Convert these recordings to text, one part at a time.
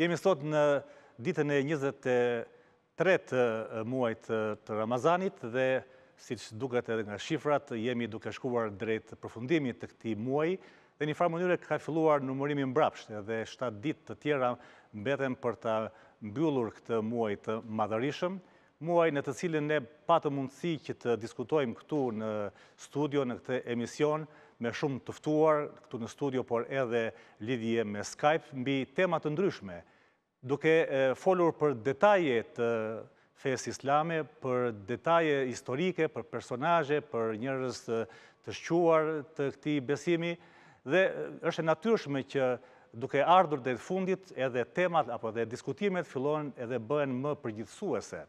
Jemi sot në ditën e njëzet e tre të muajit të Ramazanit dhe siç duket edhe nga shifrat, jemi duke shkuar drejt përfundimit të këtij muaji dhe në njëfarë mënyre ka filluar numërimi mbrapsht edhe shtatë ditë të tjera mbeten për ta mbyllur këtë muaj të madhërishëm, Muaj në të cilin ne patëm mundësi që të diskutojmë këtu në studio në këtë emision me shumë të ftuar këtu në studio, por edhe lidhje me Skype mbi tema të ndryshme, duke folur për detaje të fesë islame, për detaje historike, për personazhe, për njerëz të shquar të këtij besimi dhe është e natyrshme që Duke ardhur drejt fundit edhe temat apo edhe diskutimet fillojnë edhe bëhen më përgjithësuese.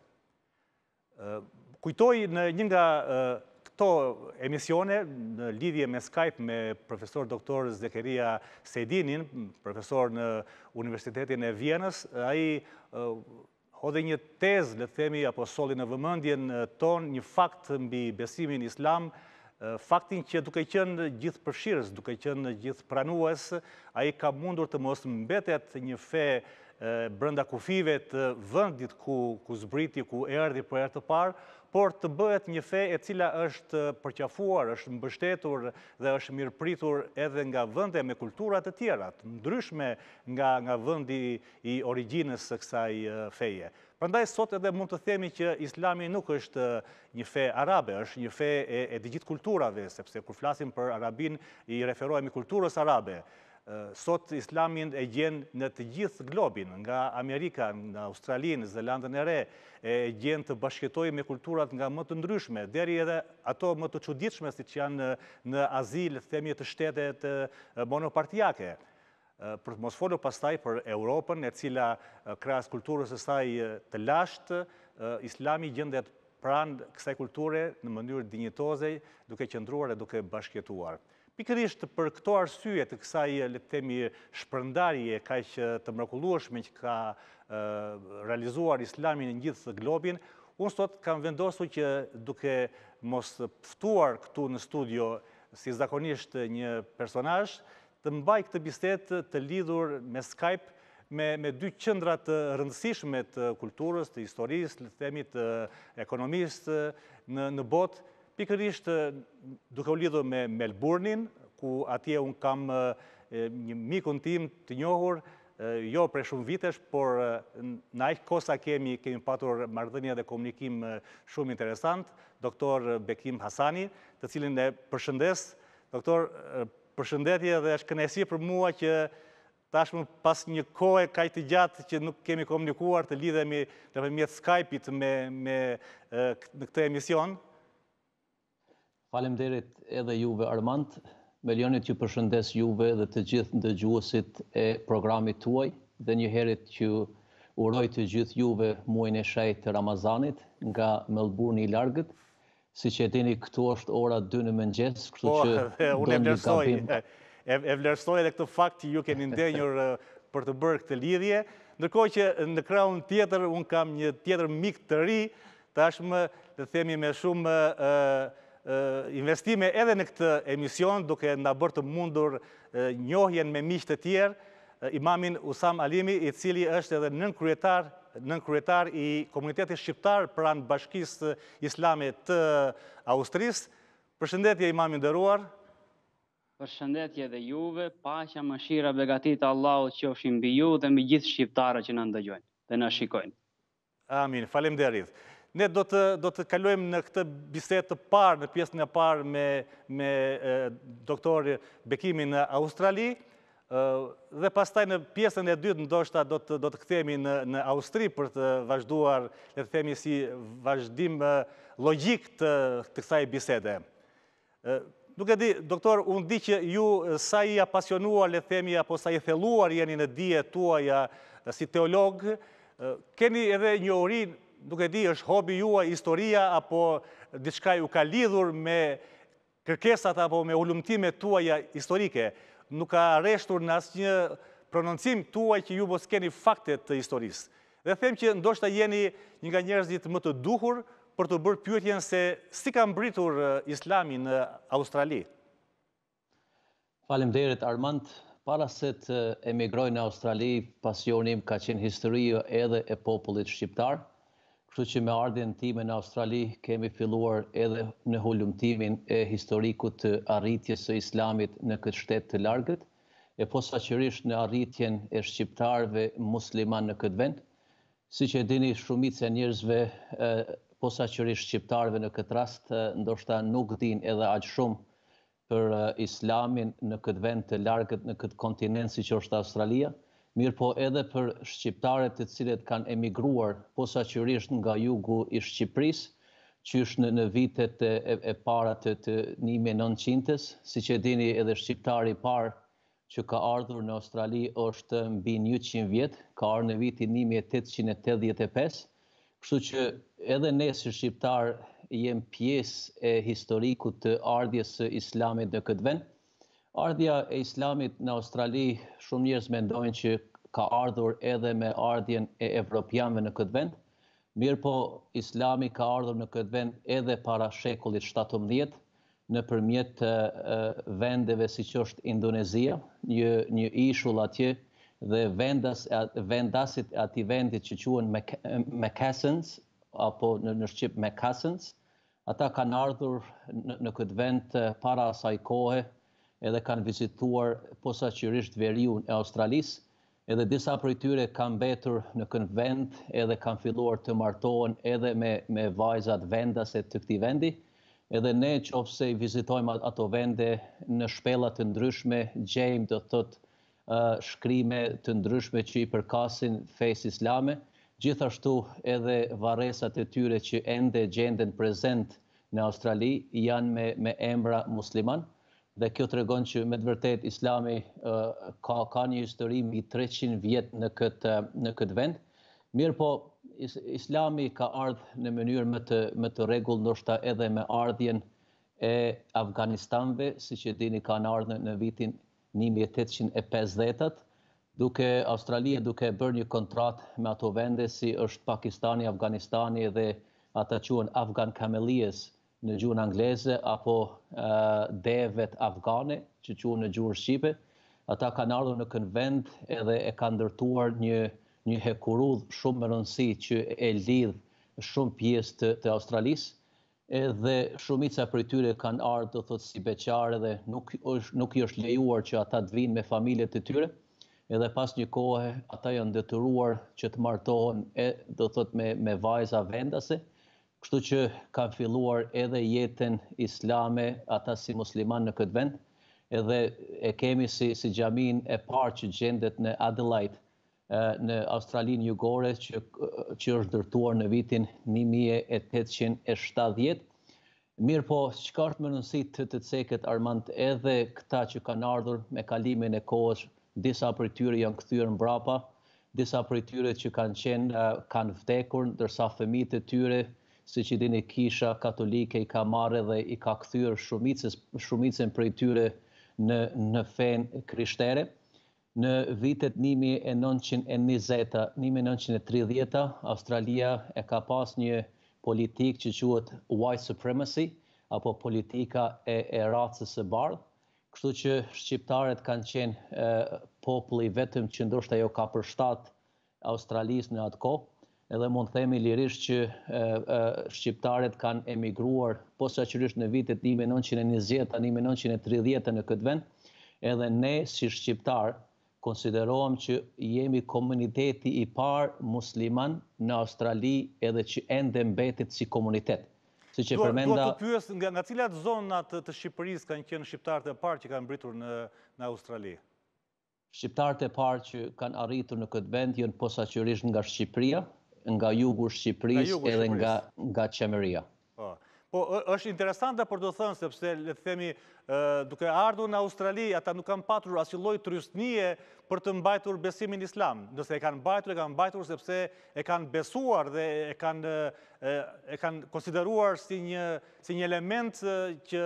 Kujtoj në një nga këto emisione në lidhje me Skype me profesor doktor Zekeria Sejdinin, profesor në Universitetin e Vienës, ai hodhi një tezë, le të themi, apo solli në vëmendjen tonë një fakt mbi besimin islam, faktin që duke qenë gjithëpërfshirës, duke qenë gjithëpranues, ai ka mundur të mos mbetet një fe brenda kufijve të vendit ku, ku zbriti, ku erdi për herë të parë, por të bëhet një fe e cila është përqafuar, është mbështetur dhe është mirëpritur edhe nga vende me kultura të tjera, të ndryshme nga, nga vendi i origjinës së kësaj feje. Prandaj sot edhe mund të themi që Islami nuk është një fe arabe, është një fe e të gjithë kulturave, sepse kur flasim për Arabinë i referohemi kulturës arabe. Sot Islamin e gjen në të gjithë globin, nga Amerika, në Australi, në Zelandën e Re, e gjen të bashkëjetojë me kulturat nga më të ndryshme, deri edhe ato më të çuditshme siç janë në Azi, le të themi të shtetet monopartiake. Për të mos folur pastaj për Europën, e cila krahas kulturës së saj të lashtë, Islami gjendet pranë kësaj kulture në mënyrë dinjitoze, duke qëndruar e duke bashkëjetuar. Pikërisht për këto arsye të kësaj, le të themi, shpërndarje kaq të mrekullueshme që ka realizuar Islami në gjithë globin, unë sot kam vendosur që duke mos ftuar këtu në studio si zakonisht një personazh, të mbaj këtë bisedë të lidhur me Skype me me dy qendra të rëndësishme të kulturës, të historisë, le të themi të ekonomisë në në botë, pikërisht duke u lidhur me Melburnin, ku atje unë kam një mikun tim të njohur, jo prej shumë vitesh, por në aq kohë sa kemi kemi patur marrëdhënie dhe komunikim shumë interesant, doktor Bekim Hasani, të cilin e përshëndes. Doktor, Përshëndetje dhe është kënaqësi për mua që tashmë pas një kohe kaq të gjatë që nuk kemi komunikuar të lidhemi nëpërmjet Skype-it me me në këtë emision. Faleminderit edhe juve Armand. Më lejoni t'ju përshëndes juve dhe të gjithë dëgjuesit e programit tuaj dhe njëherit t'ju uroj të gjithë juve muajin e shenjtë të Ramazanit nga Melburni i largët. Siç e dini, këtu është ora dy në mëngjes, kështu që bën një gabim. E vlerësoj edhe këtë fakt që ju keni ndenjur për të bërë këtë lidhje, ndërkohë që në krahun tjetër unë kam një tjetër mik të ri, tashmë të themi me shumë investime edhe në këtë emision, duke na bërë të mundur njohjen me miq të tjerë, Imamin Usam Alimi, i cili është edhe nënkryetar nënkryetar i komunitetit shqiptar pranë Bashkësisë Islame të Austrisë. Përshëndetje Imam i nderuar. Përshëndetje dhe juve, paqja, mëshira, begatitë e Allahut qofshin mbi ju dhe mbi gjithë shqiptarët që na ndëgjojnë dhe na shikojnë. Amin. Faleminderit. Ne do të do të kalojmë në këtë bisedë të parë në pjesën e parë me me doktor Bekimin në Australi dhe pastaj në pjesën e dytë ndoshta do të do të kthehemi në në Austri për të vazhduar, le të themi si vazhdim logjik të, të kësaj bisede. Nuk e di, doktor, unë di që ju sa i apasionuar, le themi, apo sa i thelluar jeni në dije tuaja si teolog, keni edhe njohuri, nuk e di, është hobi juaj, historia, apo diçka ju ka lidhur me kërkesat apo me hulumtimet tuaja historike. Nuk ka reshtur në asnjë prononcim tuaj që ju mos keni fakte të historisë. Dhe them që ndoshta jeni një nga njerëzit më të duhur për t'i bërë pyetjen se si ka mbërritur Islami në Australi. Faleminderit Armand, para se të emigroj në Australi, pasioni im ka qenë historia edhe e popullit shqiptar, kështu që me ardhjen time në Australi kemi filluar edhe në hulumtimin e historikut të arritjes së Islamit në këtë shtet të largët, e posaçërisht në arritjen e shqiptarëve muslimanë në këtë vend. Siç e dini, shumica e njerëzve, posaçërisht shqiptarëve në këtë rast, ndoshta nuk dinë edhe aq shumë për Islamin në këtë vend të largët, në këtë kontinent siç është Australia, mirëpo edhe për shqiptarët të cilët kanë emigruar posaçërisht nga jugu i Shqipërisë, qysh në në vitet e para të të një mijë e nëntëqindës, siç e dini edhe shqiptari i parë që ka ardhur në Australi është mbi njëqind vjet, ka ardhur në vitin një mijë e tetëqind e tetëdhjetë e pesë, kështu që edhe ne si shqiptarë jem pjesë e historikut të ardhjes së Islamit në këtë vend. Ardhja e Islamit në Australi, shumë njerëz mendojnë që ka ardhur edhe me ardhjen e evropianëve në këtë vend, mirëpo Islami ka ardhur në këtë vend edhe para shekullit shtatëmbëdhjetë, nëpërmjet vendeve siç është Indonezia, një një ishull atje dhe vendas vendasit e atij vendit që quhen Macassans apo në në shqip Macassans, Ata kanë ardhur në këtë vend para asaj kohe edhe kanë vizituar posaçërisht veriun e Australisë edhe disa prej tyre kanë mbetur në kënë vend edhe kanë filluar të martohen edhe me me vajzat vendase të këtij vendi edhe në qoftë se i vizitojmë ato vende në shpella të ndryshme gjejmë do të thotë shkrime të ndryshme që i përkasin fesë islame, gjithashtu edhe varresat e tyre që ende gjenden prezent në Australi janë me me emra musliman dhe kjo tregon që me të vërtetë islami ka ka një histori mbi treqind vjet në këtë në këtë vend. Mirëpo islami ka ardhur në mënyrë më të më të rregullt ndoshta edhe me ardhjen e Afganistanëve, siç e dini kanë ardh në vitin një mijë e tetëqind e pesëdhjetët, duke Australia duke bërë një kontratë me ato vende si është Pakistani, Afganistani dhe ata quhen Afghan Cameleers në gjuhën angleze apo devet afgane që quhen në gjuhën shqipe. Ata kanë ardhur në kën vend edhe e kanë ndërtuar një një hekurudhë shumë me rëndësi që e lidh shumë pjesë të, të Australisë Edhe shumica prej tyre kanë ardh do thotë si beqarë dhe nuk është nuk i është lejuar që ata të vijnë me familjet e tyre edhe pas një kohe ata janë detyruar që të martohen e do thotë me me vajza vendase kështu që kanë filluar edhe jetën islame ata si musliman në këtë vend edhe e kemi si si xhaminë e parë që gjendet në Adelaide në Australinë Jugore që që është ndërtuar në vitin 1870. Mirëpo, çka është me rëndësi të të ceket Armand edhe këta që kanë ardhur me kalimin e kohës, disa prej tyre janë kthyer mbrapa, disa prej tyre që kanë qenë, kanë vdekur, ndërsa fëmijët e tyre, siç e dini kisha katolike i ka marrë dhe i ka kthyer shumicën prej tyre në, në fenë krishtere. Në vitet një mijë e nëntëqind e njëzeta, një mijë e nëntëqind e tridhjeta, Australia e ka pas një politikë që quhet White Supremacy, apo politika e e racës së bardhë, kështu që shqiptarët kanë qenë populli vetëm që ndoshta iu ka përshtatë Australisë në atë kohë, edhe mund themi lirisht që shqiptarët kanë emigruar posaçërisht në vitet një mijë e nëntëqind e njëzeta një mijë e nëntëqind e tridhjeta në këtë vend, edhe ne si shqiptarë konsiderohem që jemi komuniteti i parë musliman në Australi edhe që ende mbetet si komunitet. Siç e përmenda... Do të pyes nga, nga cilat zona të, të Shqipërisë kanë qenë shqiptarët e parë që kanë mbërritur në, në Australi? Shqiptarët e parë që kanë arritur në këtë vend janë posaçërisht nga Shqipëria, nga jugu i Shqipërisë edhe nga nga Çamëria. Po. Po është interesante për të thënë sepse le të themi duke ardhur në Australi ata nuk kanë patur asnjë lloj trysnie për të mbajtur besimin islam. Nëse e kanë mbajtur, e kanë mbajtur sepse e kanë besuar dhe e kanë e kanë konsideruar si një si një element që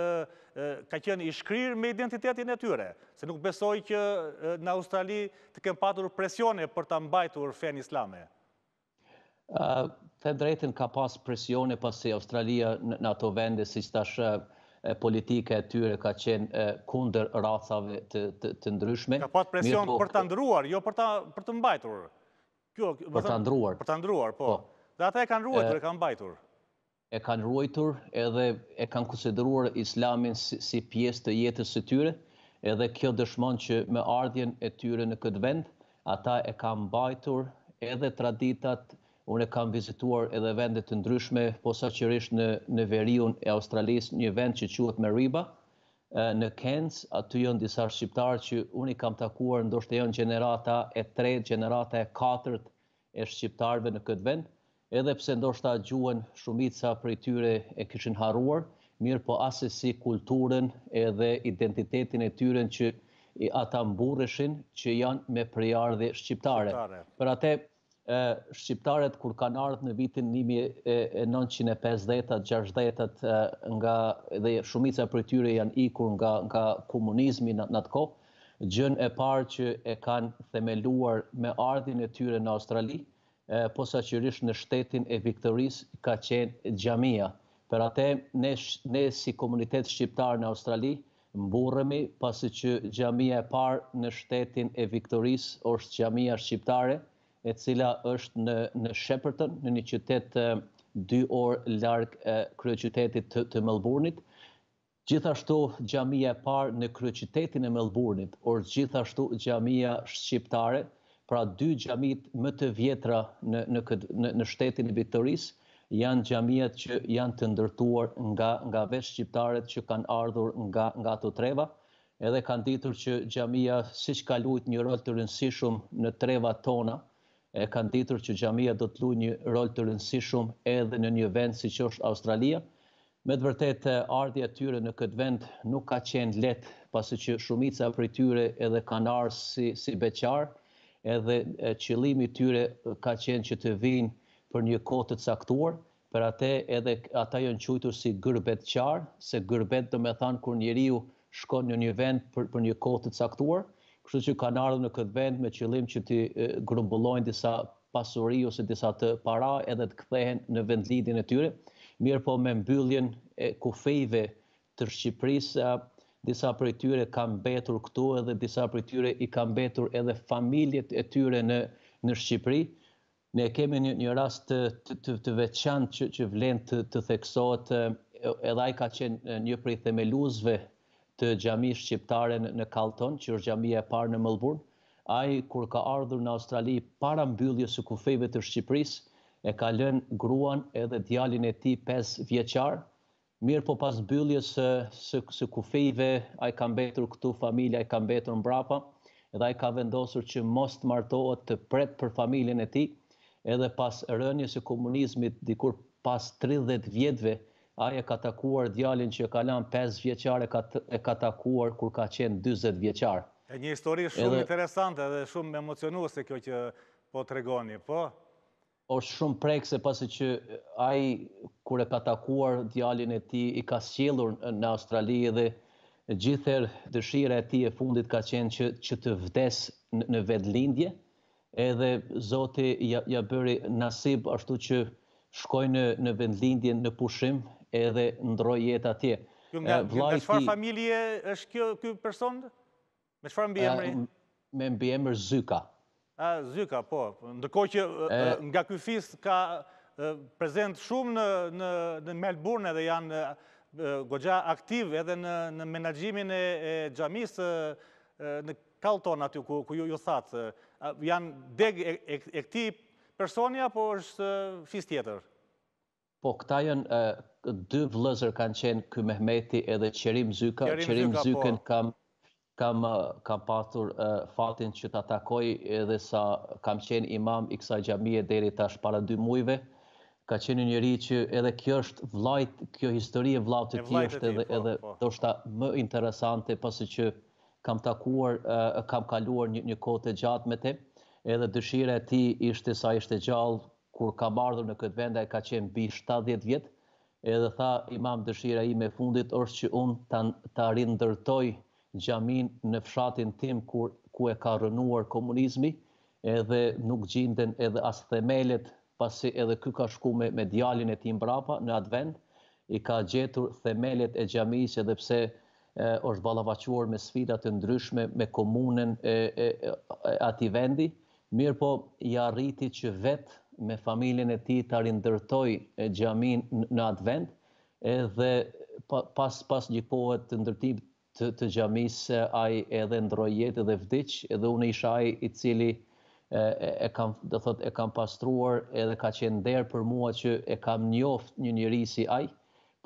ka qenë i shkrirë me identitetin e tyre, se nuk besoj që në Australi të kenë patur presione për ta mbajtur fenë islame. Të them të drejtën ka pas presione, pasi Australia në ato vende, siç thashë politika e tyre ka qenë kundër racave të ndryshme. Ka pas presion po për ta ndërruar, jo për ta mbajtur. Për ta ndërruar. Për ta ndërruar, po. po. Dhe ata e kanë ruajtur, e kanë mbajtur. e kanë ruajtur edhe e kanë konsideruar Islamin si pjesë të jetës së tyre edhe kjo dëshmon që me ardhjen e tyre në këtë vend ata e kanë mbajtur edhe traditat unë kam vizituar edhe vende të ndryshme posaçërisht në në veriun e Australisë një vend që quhet Mariba në Kerns aty janë disa shqiptarë që unë i kam takuar ndoshta janë gjenerata e tretë gjenerata e katërt e shqiptarëve në këtë vend Edhe pse ndoshta gjuhën shumica prej tyre e kishin harruar, mirëpo assesi kulturën edhe identitetin e tyre që ata mburreshin që janë me prejardhje shqiptare. Për ate shqiptarët kur kanë ardhë në vitin një mijë e nëntëqind e pesëdhjetat, gjashtëdhjetat dhe shumica prej tyre janë ikur nga nga komunizmi në atë kohë, gjënë e parë që e kanë themeluar me ardhjen e tyre në Australi e posaçërisht në shtetin e Viktorisë ka qenë xhamia. Për ate ne ne si komunitet shqiptar në Australi mburremi pasi që xhamia e parë në shtetin e Viktorisë osht xhamia shqiptare e cila është në në Sheperton në një qytet dy orë larg kryeqytetit të të Melburnit Gjithashtu xhamia e parë në kryeqytetin e Melburnit po gjithashtu xhamia shqiptare, pra dy xhamitë më të vjetra në në këtë në në shtetin e Viktorisë janë xhamiat që janë të ndërtuar nga nga vetë shqiptarët që kanë ardhur nga nga ato treva edhe kanë ditur që xhamia siç ka lujt një rol të rëndësishëm në trevat tona e kanë ditur që xhamia do të lujë një rol të rëndësishëm edhe në një vend siç është Australia Me të vërtetë, ardhja e tyre në këtë vend nuk ka qenë lehtë, pasi që shumica prej tyre edhe kanë ardhur si si beqarë, edhe qëllimi i tyre ka qenë që të vijnë për një kohë të caktuar, për atë edhe ata janë quajtur si gërbetqarë, se gërbet domethanë kur njeriu shkon në një vend për për një kohë të caktuar, kështu që kanë ardhur në këtë vend me qëllim që të grumbullojnë disa pasuri ose disa të para edhe të kthehen në vendlindjen e tyre, mirëpo me mbylljen e kufijve të Shqipërisë disa prej tyre kanë mbetur këtu edhe disa prej tyre i kanë mbetur edhe familjet e tyre në në Shqipëri. Ne kemi një, një rast të, të, të veçantë që, që vlen të, të theksohet, edhe ai ka qenë një prej themeluesve të xhamisë shqiptare në Karlton, që është xhamia e parë në Melburn, ai kur ka ardhur në Australi para mbylljes së kufijve të Shqipërisë, e ka lënë gruan edhe djalin e tij pesë vjeçar, mirëpo pas mbylljes së së së kufijve ai ka mbetur këtu familja i ka mbetur mbrapa dhe ai ka vendosur që mos të martohet të pret për familjen e tij edhe pas rënies së komunizmit dikur pas tridhjetë vjetëve Ai e ka takuar djalin që e ka lanë pesë vjeçar e ka e ka takuar kur ka qenë dyzet vjeçar. E një histori shumë interesante dhe shumë emocionuese kjo që po tregoni, po. Është shumë prekëse pasi që ai kur e ka takuar djalin e tij i ka sjellur në Australi dhe gjithherë dëshira e tij e fundit ka qenë që që të vdes në vendlindje Edhe Zoti ia bëri nasib ashtu që shkoi në në vendlindjen në pushim edhe ndërroi jetë atje. Ju nga nga çfarë familje është kjo ky person? Me çfarë mbiemri? Me mbiemër Zyka. A Zyka, po. Ndërkohë që nga ky fis ka prezent shumë në në në Melbourne edhe janë goxha aktiv edhe në në menaxhimin e xhamisë në Karlton aty ku ku ju ju that, janë deg e, e, e këtij personi apo është fis tjetër? Po këta janë dy vëllezër kanë qenë ky Mehmeti edhe Qerim Zyka, Qerim, Qerim po. Zykën kam kam kam patur uh, fatin që ta takoj edhe sa kam qenë imam i kësaj xhamie deri tash para dy muajve ka qenë një njeri që edhe kjo është vllajt, kjo histori e vllaut të tij është edhe po, edhe po. ndoshta më interesante pasi që Kam takuar, kam kaluar një, një kohë të gjatë me të, edhe dëshira e tij ishte sa ishte gjallë, kur kam ardhur në këtë vend ai ka qenë mbi shtatëdhjetë vjet, edhe tha imam dëshira ime e fundit është që unë ta, ta rindërtoj xhaminë në fshatin tim kur, ku e ka rrënuar komunizmi, edhe nuk gjinden edhe as themelet, pasi edhe ky ka shku me, me djalin e tij mbrapa në atë vend, i ka gjetur themelet e xhamisë edhe pse është ballafaquar me sfida të ndryshme me komunën e atij vendi, mirëpo i arriti që vetë me familjen e tij ta rindërtoj xhaminë në atë vend edhe pas pas një kohe të ndërtimit të xhamisë ai edhe ndrroi jetë edhe vdiq edhe unë isha ai i cili e kam do thotë e kam pastruar edhe ka qenë nder për mua që e kam njoft një njeri si ai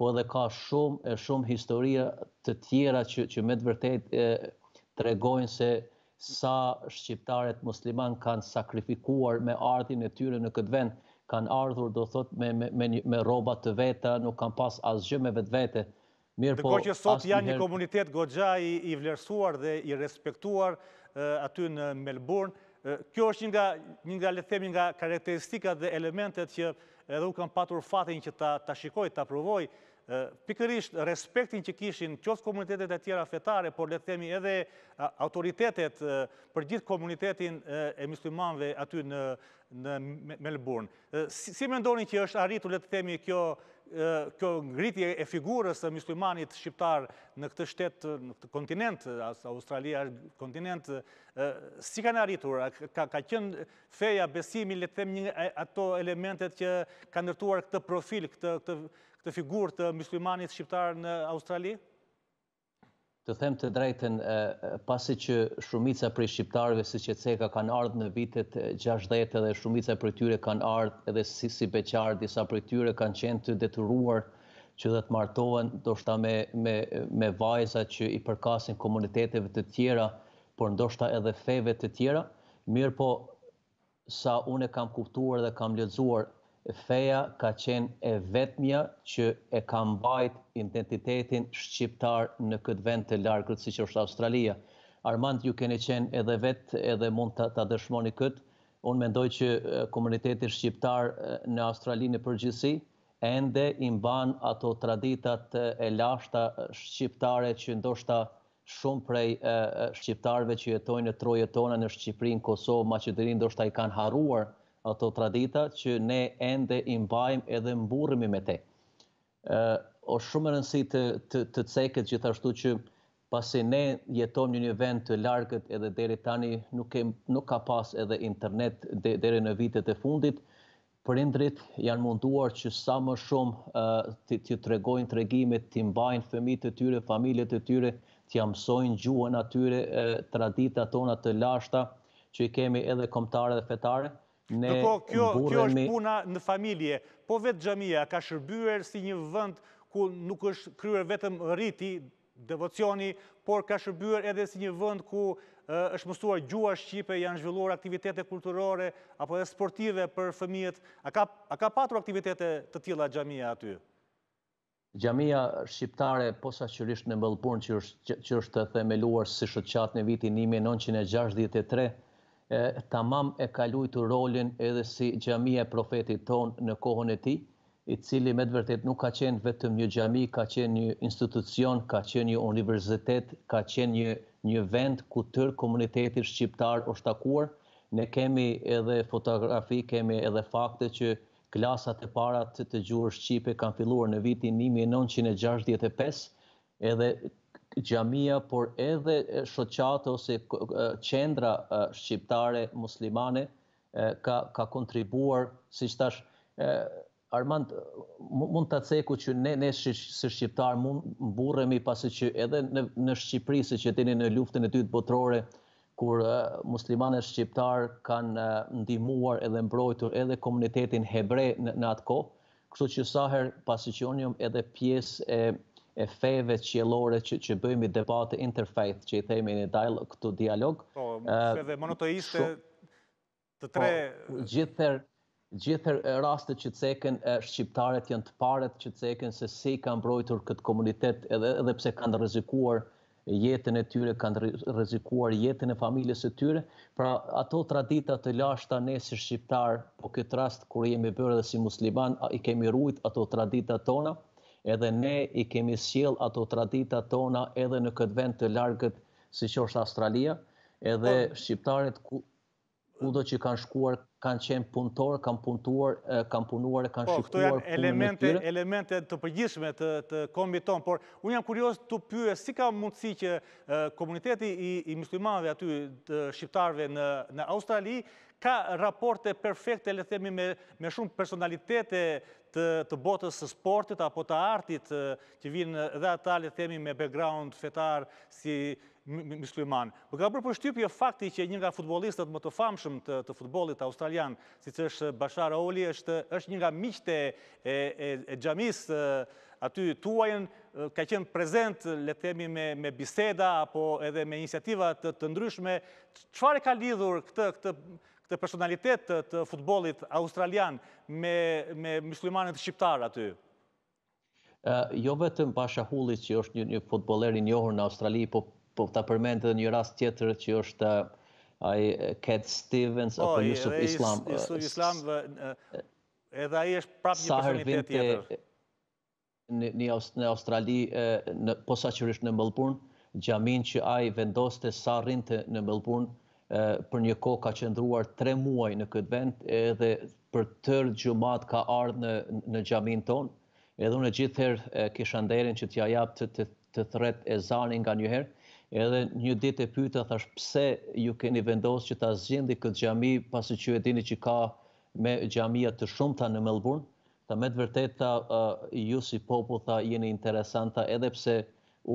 Po edhe ka shumë e shumë historia të tjera që që me të vërtet tregojnë se sa shqiptarët musliman kanë sakrifikuar me ardhjen e tyre në këtë vend kanë ardhur do thotë me me me me rroba të veta nuk kanë pas asgjë me vetvete mirëpo që sot janë një komunitet goxha i i vlerësuar dhe i respektuar aty në Melbourne kjo është një nga një nga le të themi nga karakteristikat dhe elementet që Edhe unë kam patur fatin që ta ta shikoj, ta provoj pikërisht respektin që kishin qoftë komunitetet e tjera fetare, por le të themi edhe autoritetet për gjithë komunitetin e muslimanëve aty në në Melbourne. Si, si mendoni që është arritur le të themi kjo kjo ngritje e figurës së muslimanit shqiptar në këtë shtet, në këtë kontinent, Australia është kontinent, si kanë arritur, ka, ka qenë Feja, besimi, le të themi një nga ato elementet që kanë ndërtuar këtë profil, këtë këtë këtë figurë të muslimanit shqiptar në Australi? Të them të drejtën, pasi që shumica prej shqiptarëve, siç e ceka, kanë ardhë në vitet gjashtëdhjetë dhe shumica prej tyre kanë ardhë edhe si si beqarë, disa prej tyre kanë qenë të detyruar që dhe të martohen ndoshta me me me vajza që i përkasin komuniteteve të tjera, por ndoshta edhe feve të tjera, Mirëpo, sa unë kam e kam kuptuar dhe kam lexuar, feja ka qenë e vetmja që e ka mbajt identitetin shqiptar në këtë vend të largët siç është Australia. Armand ju keni qenë edhe vet edhe mund ta ta dëshmoni këtë, unë mendoj që komuniteti shqiptar në Australi në përgjithësi ende i mban ato traditat e lashta shqiptare që ndoshta Shumë prej shqiptarëve që jetojnë në trojet tona në Shqipëri, në Kosovë, Maqedoni ndoshta i kanë harruar ato tradita që ne ende i mbajmë edhe mburremi me te. Është shumë me rëndësi të të të ceket gjithashtu që pasi ne jetojmë në një vend të largët edhe deri tani nuk kemi nuk ka pas edhe internet deri në vitet e fundit, Prindërit janë munduar që sa më shumë t'i tregojnë tregimet, t'i mbajnë fëmijët e tyre, familjet e tyre, t'ia mësojnë gjuhën atyre, traditat tona të lashta që i kemi edhe kombëtare dhe fetare. Ne... Kjo është puna në familje, po vetë xhamia ka shërbyer si një vend ku nuk është kryer vetëm riti, Devocioni, por ka shërbyer edhe si një vend ku është mësuar gjuha shqipe, janë zhvilluar aktivitete kulturore apo edhe sportive për fëmijët. A ka a ka patur aktivitete të tilla xhamia aty? Xhamia shqiptare posaçërisht në Melbourne që është që është themeluar si shoqatë në vitin një mijë e nëntëqind e gjashtëdhjetë e tre, tamam e ka luajtur rolin edhe si xhamia e Profetit tonë në kohën e tij, i cili me të vërtetë nuk ka qenë vetëm një xhami, ka qenë një institucion, ka qenë një universitet, ka qenë një një vend ku tërë komuniteti shqiptar është takuar, ne kemi edhe fotografi, kemi edhe fakte që klasat e para të të gjuhës shqipe kanë filluar në vitin një mijë e nëntëqind e gjashtëdhjetë e pesë, edhe xhamia, por edhe shoqata ose qendra shqiptare muslimane ka ka kontribuar siç tha Armand mund ta cek që ne ne si, si shqiptarë mund mburremi pasi që edhe në në Shqipëri siç e dini në luftën e dytë botërore kur muslimanët shqiptarë kanë ndihmuar edhe mbrojtur edhe komunitetin hebre në, në atë kohë Kështu që sa herë, pasi që unë jam edhe pjesë e e feve qiellore që që bëjmë debate interfaith, që i themi në dialog, këtu dialog. Po, feve monoteiste të tre, po gjithherë gjithë rastet që ceken shqiptarët janë të parët që ceken se si kanë mbrojtur këtë komunitet edhe edhe pse kanë rrezikuar jetën e tyre, kanë rrezikuar jetën e familjes së tyre, pra ato tradita të lashta ne si shqiptarë, po këtë rast kur jemi bërë edhe si musliman, i kemi rujt ato tradita tona, edhe ne i kemi sjell ato tradita tona edhe në këtë vend të largët siç është Australia, edhe shqiptarët ku kudo që kanë shkuar, kanë qenë punëtor, kanë punëtuar, kanë punuar e kanë po, shikuar punën e tyre. Elemente, elemente të përgjithshme të, të kombit tonë, por unë jam kurios të pyes si ka mundësi që komuniteti i, i muslimanëve aty të shqiptarëve në, në Australi ka raporte perfekte, le themi, me, me shumë personalitete të të botës së sportit apo të artit që vijnë edhe ata le të themi me background fetar si musliman. Më ka bërë përshtypje fakti që një nga futbollistët më të famshëm të, të futbollit australian, siç është Bachar Houli, është është një nga miqtë e e, e, e xhamis aty tuajën ka qenë prezent le të themi me me biseda apo edhe me iniciativa të, të ndryshme. Çfarë e ka lidhur këtë këtë Këtë personalitet të, të futbollit australian me me muslimanët shqiptar aty. Uh, jo vetëm Bachar Houli që është një, një futboller i njohur në Australi, po po ta përmend edhe një rast tjetër që është ai Cat Stevens po, apo Yusuf Islam. Yusuf Islam dhe edhe ai është prapë një personalitet tjetër. në Australi, posaçërisht në Melbourne, xhaminë që ai vendoste sa rrinte në Melbourne, për një kohë ka qëndruar tre muaj në këtë vend, edhe për tërë xhumat ka ardh në xhaminë tonë, edhe unë gjithëherë kisha nderin që t'ia jap të thret ezanin nganjëherë, edhe një ditë e pyta thash pse ju keni vendos që ta zgjidhni këtë xhami pasi që e dini që ka me xhamia të shumta në Melbourne, Tha me të vërtet tha ju si popull tha jeni interesant tha edhe pse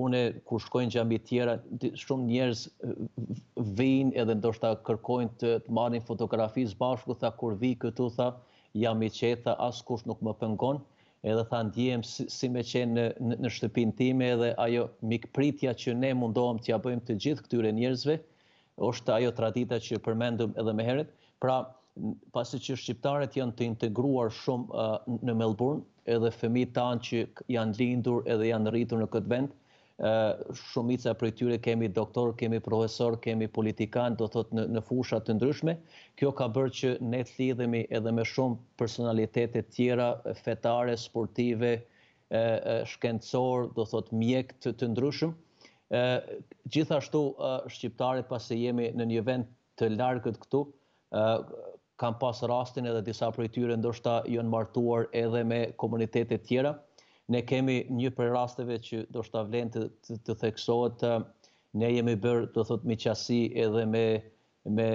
une kur shkoj në xhami tjera shumë njerëz vijnë edhe ndoshta kërkojnë të, të marrin fotografi së bashku tha kur vi këtu tha jam i qetë tha askush nuk më pengon edhe tha ndjehem si, si me qenë në, në, në shtëpin time edhe ajo mikpritja që ne mundohemi t'ja bëjmë të gjithë këtyre njerëzve Është ajo tradita që përmendëm edhe më herët. Pra, pasi që shqiptarët janë të integruar shumë në Melbourne, edhe fëmijët tanë që janë lindur edhe janë rritur në këtë vend, shumica prej tyre kemi doktor, kemi profesor, kemi politikanë, do thotë në në fusha të ndryshme. Kjo ka bërë që ne të lidhemi edhe me shumë personalitete të tjera fetare, sportive, shkencorë, do thotë mjekë të ndryshëm. Gjithashtu shqiptarët pasi jemi në një vend të largët këtu, kanë pas rastin edhe disa prej tyre ndoshta janë martuar edhe me komunitete të tjera. Ne kemi një prej rasteve që ndoshta vlen të, të, të theksohet, ne jemi bërë, do thotë, miqasi edhe me me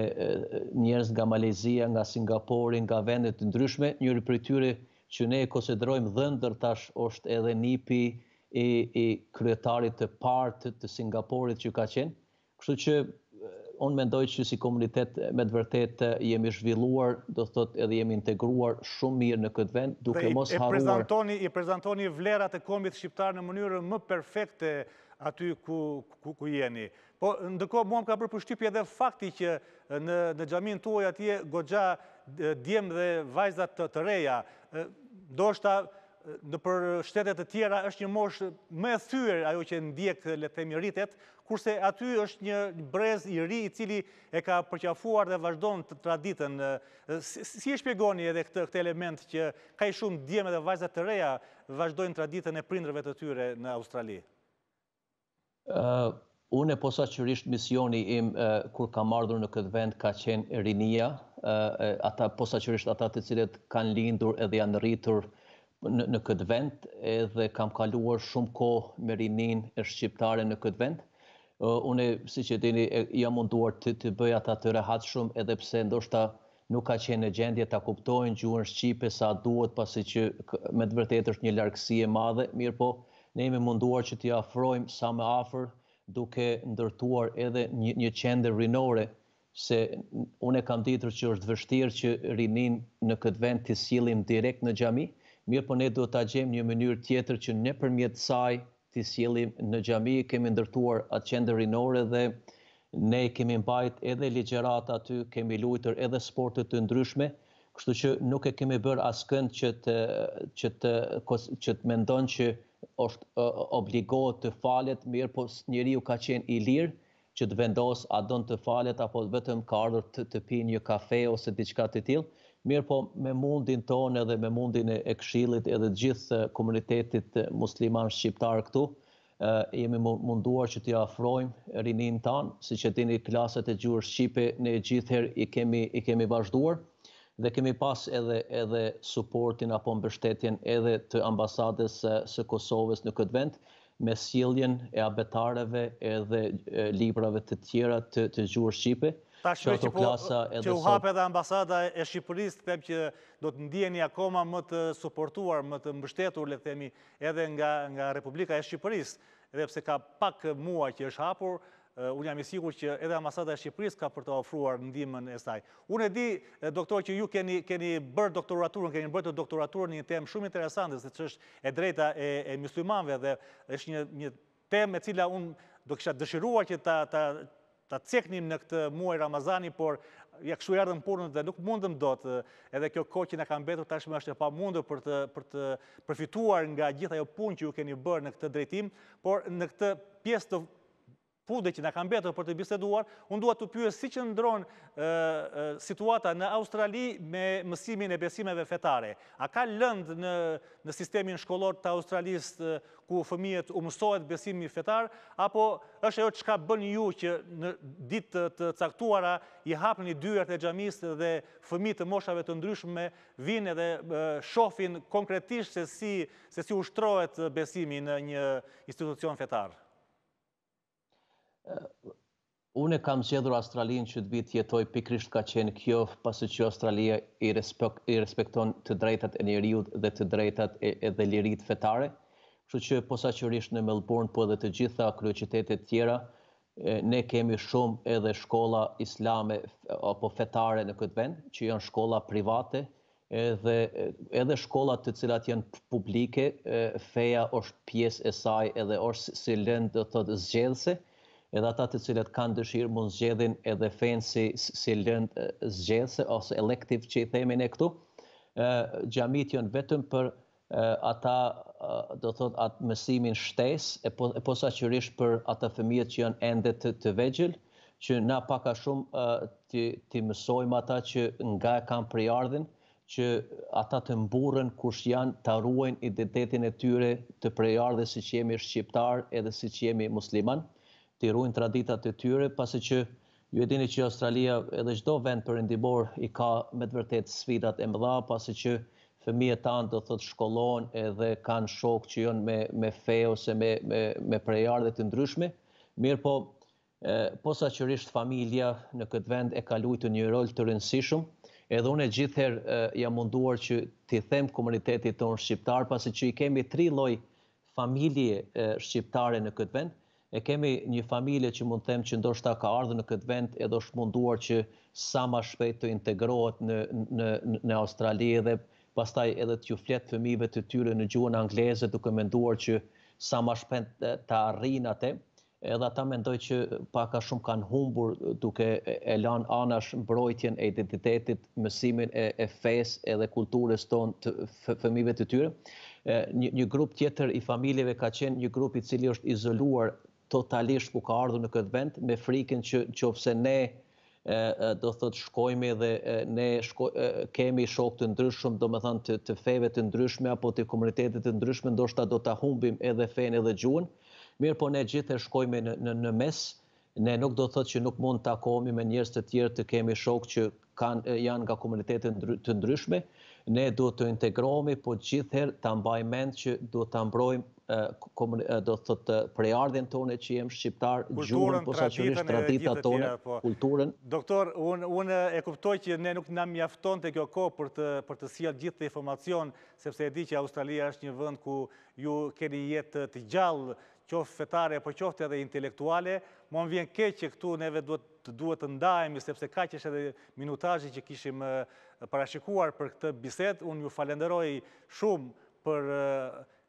njerëz nga Malezia, nga Singapori, nga vende të ndryshme, njëri prej tyre që ne e konsiderojmë dhëndër tash është edhe nipi i i kryetarit të parë të, të Singaporit që ka qenë. Kështu që unë mendoj që si komunitet me të vërtetë jemi zhvilluar, do të thotë edhe jemi integruar shumë mirë në këtë vend, duke i, mos harruar. Prezantoni, i prezantoni vlerat e kombit shqiptar në mënyrën më perfekte aty ku, ku, ku jeni. Po, ndërkohë mua më ka bërë përshtypje edhe fakti që në xhaminë tuaj atje ka goxha djem dhe vajza të reja, ndoshta nëpër shtete të tjera është një moshë më e thyer ajo që ndjek, le të themi, ritet, kurse aty është një brez i ri i cili e ka përqafuar dhe vazhdon traditën. Si e shpjegoni edhe këtë këtë element që kaq shumë djem dhe vajza të reja vazhdojnë traditën e prindërve të tyre në Australi? Unë posaçërisht misioni im kur kam ardhur në këtë vend ka qenë rinia, ata posaçërisht ata të cilët kanë lindur edhe janë rritur në në këtë vend edhe kam kaluar shumë kohë me rininë shqiptare në këtë vend. Unë siç e dini jam munduar t'i bëj ata të rehatshëm edhe pse ndoshta nuk kanë qenë në gjendje ta kuptojnë gjuhën shqipe sa duhet pasi që me të vërtetë është një largësi e madhe, mirëpo ne jemi munduar që t'i afrojmë sa më afër duke ndërtuar edhe një një qendër rinore se unë e kam ditur që është vështirë që rininë në këtë vend t'i sjellim direkt në xhami, mirëpo ne duhet ta gjejmë një mënyrë tjetër që nëpërmjet saj t'i sjellim në xhami, kemi ndërtuar atë qendër rinore dhe ne kemi mbajt edhe ligjërata aty, kemi lujtur edhe sporte të ndryshme, kështu që nuk e kemi bërë askënd që të që të që të mendon që osht obligohet të falet, mirëpo njeriu ka qenë i lirë që të vendosë a don të falet apo vetëm ka ardhur të të pijë një kafe ose diçka të tillë, mirëpo me mundin tonë edhe me mundin e e këshillit edhe të gjithë komunitetit musliman shqiptar këtu jemi munduar që t'i afrojmë rininë tanë, siç e dini klasat e gjuhës shqipe ne gjithëherë i kemi i kemi vazhduar dhe kemi pas edhe edhe suportin apo mbështetjen edhe të Ambasadës së Kosovës në këtë vend, me sjelljen e abetareve edhe librave të tjera të gjuhës shqipe, që ato klasa edhe sot... Që u hap edhe ambasada e Shqipërisë, them që do të ndiheni akoma më të suportuar, më të mbështetur, le të themi, edhe nga Republika e Shqipërisë, edhe pse ka pak muaj që është hapur, Unë jam i sigurt që edhe Ambasada e Shqipërisë ka për të ofruar ndihmën e saj. Unë e di, doktor, që ju keni keni bërë doktoraturën, keni bërë doktoraturën në një temë shumë interesante, siç është e drejta e e myslimanëve dhe është një një temë e cila unë do kisha dëshiruar që ta ta ta ceknim në këtë muaj Ramazani, por ja kështu erdhën punët dhe nuk mundëm dot. Edhe kjo kohë që na ka mbetur tashmë është e pamundur për të për të përfituar nga gjithë ajo punë që ju keni bërë në këtë drejtim, por në këtë pjesë të Fundit që na ka mbetur për të biseduar, unë dua të pyes si qëndron situata në Australi me mësimin e besimeve fetare. A ka lëndë në në sistemin shkollor të Australisë ku fëmijëve u mësohet besimi fetar apo është ajo çka bën ju që në ditë të caktuara i hapni dyert e xhamisë dhe fëmijë të moshave të ndryshme vinë edhe shofin konkretisht se si se si ushtrohet besimi në një institucion fetar? Unë e kam zgjedhur Australinë që të vij të jetoj pikërisht ka qenë kjo pasi që Australia i, respek, i respekton të drejtat e njeriut dhe të drejtat e, dhe liritë fetare. Kështu që posaçërisht në Melbourne po edhe të gjitha kryeqytetet tjera e, ne kemi shumë edhe shkolla islame apo fetare në këtë vend që janë shkolla private Edhe edhe shkollat të cilat janë publike, feja është pjesë e saj edhe është si lëndë do të thotë zgjedhëse, edhe ata të cilët kanë dëshirë mund zgjedhin edhe fenë si si lëndë zgjedhëse ose elective që i themi ne këtu. Xhamitë janë vetëm për ata do thotë atë mësimin shtesë e po, posaçërisht për ata fëmijët që janë ende të, të vegjël, që na pak a shumë t'i t'i mësojmë ata që nga e kanë prejardhjen, që ata të mburren kush janë, ta ruajnë identitetin e tyre të prejardhjes siç jemi shqiptar edhe siç jemi musliman, t'i ruajnë traditat e tyre, pasi që Ju e dini që Australia edhe çdo vend perëndimor i ka me të vërtetë sfidat e mëdha pasi që fëmijët tanë do të thotë shkollohen edhe kanë shokë që janë me me fe ose me me me prejardhje të ndryshme, mirëpo posaçërisht familja në këtë vend e ka lujtur një rol të rëndësishëm, edhe unë gjithherë jam munduar që t'i them komunitetit tonë shqiptar pasi që i kemi tri lloj familje shqiptare në këtë vend, E kemi një familje që mund të them që ndoshta ka ardhur në këtë vend edhe është munduar që sa ma shpejt të integrohet në në në Australi edhe pastaj edhe t'u flet fëmijëve të tyre në gjuhën angleze duke menduar që sa ma shpejt ta arrijnë ate edhe ata mendoj që pak a shumë kanë humbur duke e lanë anash mbrojtjen e identitetit, mësimin e, e fesë edhe kulturës tonë te fëmijëve të tyre. Një, një grup tjetër i familjeve ka qenë një grup i cili është izoluar totalisht ku ka ardhur në këtë vend me frikën që qoftë se ne do të thotë shkojmë dhe ne shko, kemi shokë të ndryshëm, domethënë të, të feve të ndryshme apo të komuniteteve të ndryshme, ndoshta do ta humbim edhe fenë edhe gjuhën, mirëpo ne gjithë shkojmë në, në, në mes, Ne nuk do të thotë që nuk mund të takohemi me njerëz të tjerë, të kemi shokë që kanë janë nga komunitete të ndryshme. Ne duhet të integrohemi, po gjithherë ta mbajmë mend që duhet ta mbrojmë do të thotë prejardhjen tonë që jemi shqiptarë, gjuhën, po siç është tradita tonë, po. kulturën. Doktor, unë e kuptoj që ne nuk na mjaftonte kjo kohë për të, për të sjellë gjithë atë informacion, sepse e di që Australia është një vend ku ju keni jetë të gjallë, qoftë fetare po qoftë edhe intelektuale, mua më vjen keq që këtu neve duhet të duhet të ndahemi sepse kaq është edhe minutazhi që kishim parashikuar për këtë bisedë, unë ju falënderoj shumë për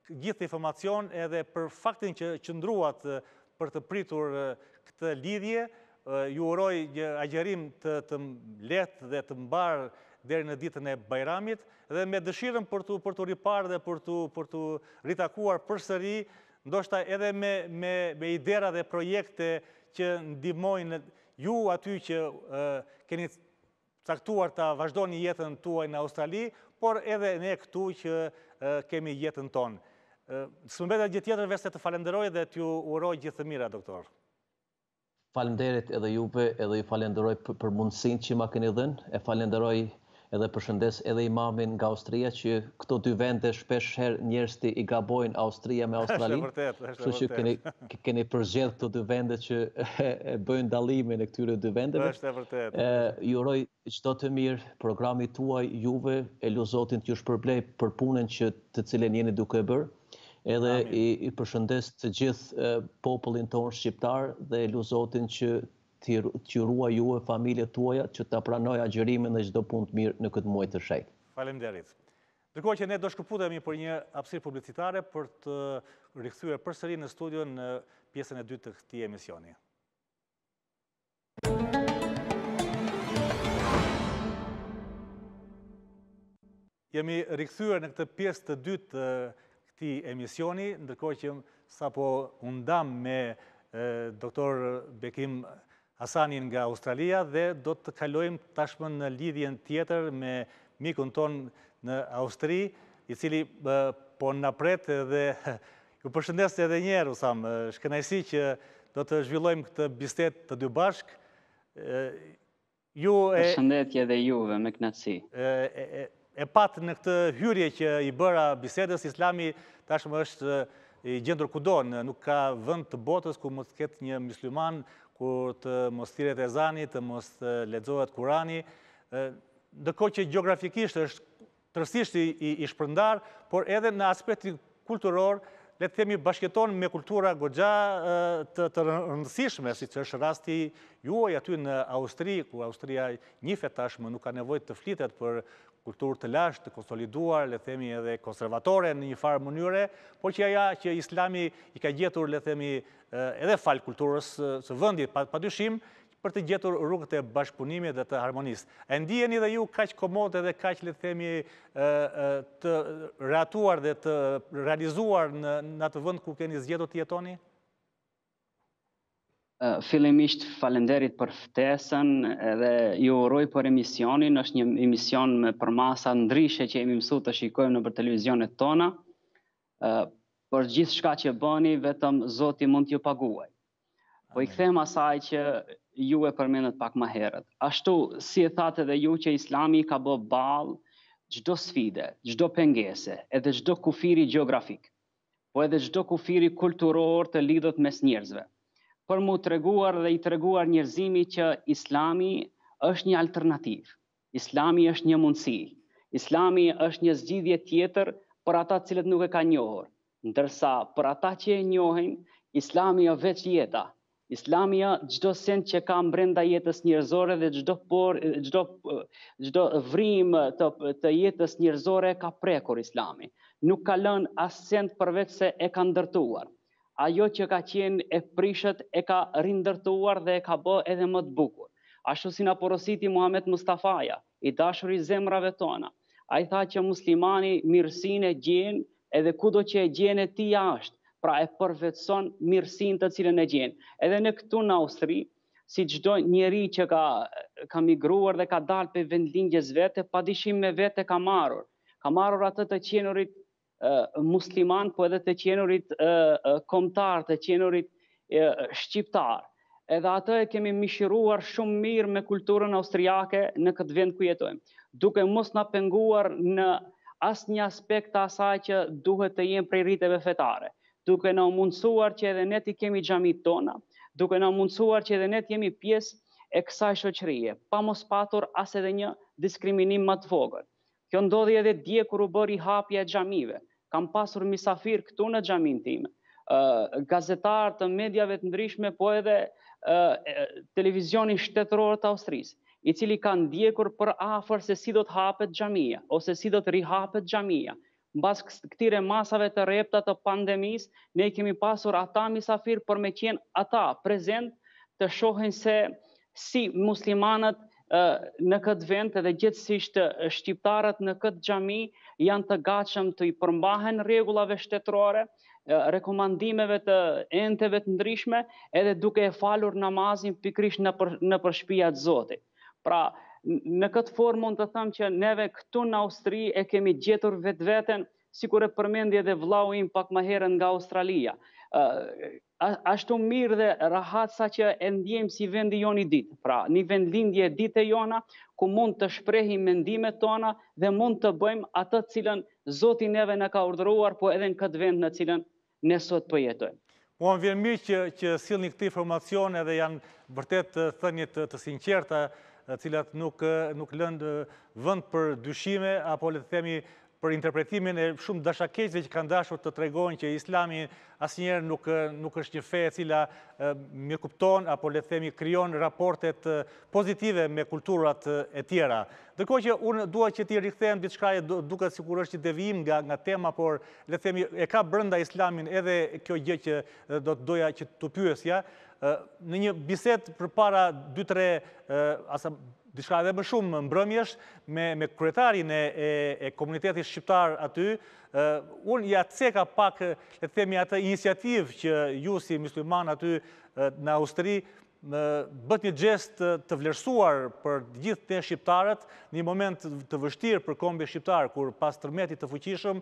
gjithë këtë informacion edhe për faktin që qëndruat për të pritur këtë lidhje, Ju uroj një agjërim të të lehtë dhe të mbarë deri në ditën e Bajramit dhe me dëshirën për të për t'u riparë dhe për të për t'u ritakuar përsëri, ndoshta edhe me me me idera dhe projekte që ndihmojnë ju aty që keni caktuar ta vazhdoni jetën tuaj në Australi, por edhe ne këtu që kemi jetën tonë. S'më mbetet gjë tjetër veçse të falënderoj dhe t'ju uroj gjithë të mirat, doktor. Faleminderit edhe juve edhe ju falënderoj për mundësinë që ma keni dhënë. E falënderoj edhe përshëndes edhe imamin nga Austria që këto dy vende shpesh herë njerëzit i gabojnë Austria me Australinë. Është e vërtetë, është e vërtetë. Kështu që keni keni përzgjedhur këto dy vende që e bëjnë dallimin e këtyre dy vendeve. Është e vërtetë. Ju uroj Çdo të mirë programit tuaj juve e lus Zotin t'ju shpërblejë për punën që të cilën jeni duke bërë edhe i përshëndes të gjithë popullin tonë shqiptar dhe e lus Zotin që t'ju ruajë juve familjet tuaja që ta pranojë agjerimin dhe çdo punë të mirë në këtë muaj të shejtë. Faleminderit. Ndërkohë që ne do shkëputemi për një hapësirë publicitare për t'u rikthyer përsëri në studio në pjesën e dytë të këtij emisioni. Jemi rikthyer në këtë pjesë të dytë të këtij emisioni, ndërkohë që sapo u ndamë me doktor Bekim Hasanin nga Australia dhe do të kalojmë tashmë në lidhjen tjetër me mikun tonë në Austri, i cili po na pret dhe Ju përshëndes edhe një herë, Usam. Është kënaqësi që do të zhvillojmë këtë bisedë të dy bashkë. Përshëndetje dhe juve, me kënaqësi. E patë në këtë hyrje që i bëra bisedës, Islami tashmë është i gjendur kudo, nuk ka vend të botës ku mos të ketë një mysliman, ku të mos thirret ezani, të mos lexohet Kurani, ndërkohë që gjeografikisht është tërësisht i shpërndarë, por edhe në aspektin kulturor, le të themi bashkëjeton me kultura goxha të të rëndësishme, siç është rasti juaj aty në Austri, ku Austria njihet tashmë, nuk ka nevojë të flitet për kulturë të lashtë, të konsoliduar, le themi edhe konservatore në një farë mënyre, por ja që islami i ka gjetur, le themi, edhe falë kulturës së vëndit, pa dyshim, për të gjetur rrugët e bashkëpunimit dhe të harmonisë. E ndiheni dhe ju kaq komode dhe kaq le të themi të rehatuar dhe të realizuar në atë vend ku keni zgjedhur të jetoni? Fillimisht faleminderit për ftesën edhe ju uroj për emisionin, është një emision me përmasa ndryshe që jemi mësu të shikojmë nëpër televizionet tona. Për gjithçka që bëni, vetëm Zoti mund t'ju paguajë. Po i kthehem asaj që ju e përmendët pak ma herët. Ashtu si e thatë edhe ju që Islami i ka bë ball çdo sfide, çdo pengese, edhe çdo kufiri gjeografik, po edhe çdo kufiri kulturor të lidhet mes njerëzve, për me u treguar dhe i treguar njerëzimit që Islami është një alternativë, Islami është një mundësi. Islami është një zgjidhje tjetër për ata të cilët nuk e kanë njohur. Ndërsa për ata që e njohin, Islami ë veç jeta. Islami ë çdo send që ka mbrenda jetës njerëzore dhe çdo pore çdo çdo vrimë të të jetës njerëzore e ka prekur Islami. Nuk ka lënë asnjë send përveçse e ka ndërtuar. Ajo që ka qenë e prisht e ka rindërtuar dhe e ka bë edhe më të bukur. Ashtu si na porositi Muhamed Mustafaja, i dashuri i zemrave tona. Ai tha që muslimani mirësinë e gjen edhe kudo që e gjen e tija është, pra e përvetëson mirësinë të cilën e gjen. Edhe ne këtu në Austri, si çdo njeri që ka ka migruar dhe ka dalë prej vendlindjes vet, padyshim me vete ka marrur. Ka marrur atë të qenurit musliman, po edhe të qenurit kombtar, të qenurit shqiptar. Edhe atë e kemi mishiruar shumë mirë me kulturën austriake në këtë vend ku jetojmë. Duke mos na penguar në asnjë aspekt të asaj që duhet të jenë prej rriteve fetare. Duke na mundësuar që edhe ne t'i kemi xhamitë tona, duke na mundësuar që edhe ne të jemi pjesë e kësaj shoqërie, pa mos patur as edhe një diskriminim më të vogël. Kjo ndodhi edhe dje kur u bë rihapja e xhamive. Kam pasur mysafirë këtu në xhaminë time, gazetarë të mediave të ndryshme po edhe televizionin shtetëror të Austrisë, i cili ka ndjekur për afër se si do të hapet xhamia ose si do të rihapet xhamia. Mbas këtyre masave të rrepta të pandemisë, ne i kemi pasur ata mysafirë për me qenë ata prezent të shohin se si muslimanët në këtë vend edhe gjithsesi shqiptarët në këtë xhami janë të gatshëm t'i përmbahen rregullave shtetërore, rekomandimeve të enteve të ndryshme, edhe duke e falur namazin pikërisht nëpër, nëpër shtëpia të Zotit. Pra, në këtë formë mund të them që neve këtu në Austri e kemi gjetur vetveten sikur e përmendi edhe vllau im pak më herët nga Australia. ashtu mirë dhe rahat sa që e ndjejmë si vendi jonë i dytë. Pra, një vendlindje e dytë e jona, ku mund të shprehim mendimet tona dhe mund të bëjmë atë të cilën Zoti neve na ka urdhëruar, po edhe në këtë vend në të cilën ne sot po jetojmë. Mua më vjen mirë që, që sillni këtë informacion edhe janë vërtet thënie të, të sinqerta, të cilat nuk, nuk lënë vend për dyshime, apo le të themi për interpretimin e shumë dashakeqve që kanë dashur të tregojnë që islami asnjëherë nuk nuk është një fe e cila mirëkupton apo le të themi krijon raporte pozitive me kulturat e tjera. Ndërkohë që unë dua që t'i rikthehem diçka e duket sikur është një devijim nga nga tema, por le të themi e ka brenda islamin edhe kjo gjë që do të doja që t'ju pyesja. Në një bisedë përpara 2-3 asa diçka edhe më shumë mbrëmjesh me me kryetarin e e komunitetit shqiptar aty unë ia ceka pak le të themi atë iniciativë që ju si mysliman aty në Austri bëtë një gjest të vlerësuar për gjithë shqiptarët, në një moment të vështirë për kombin shqiptar, kur pas tërmetit të fuqishëm,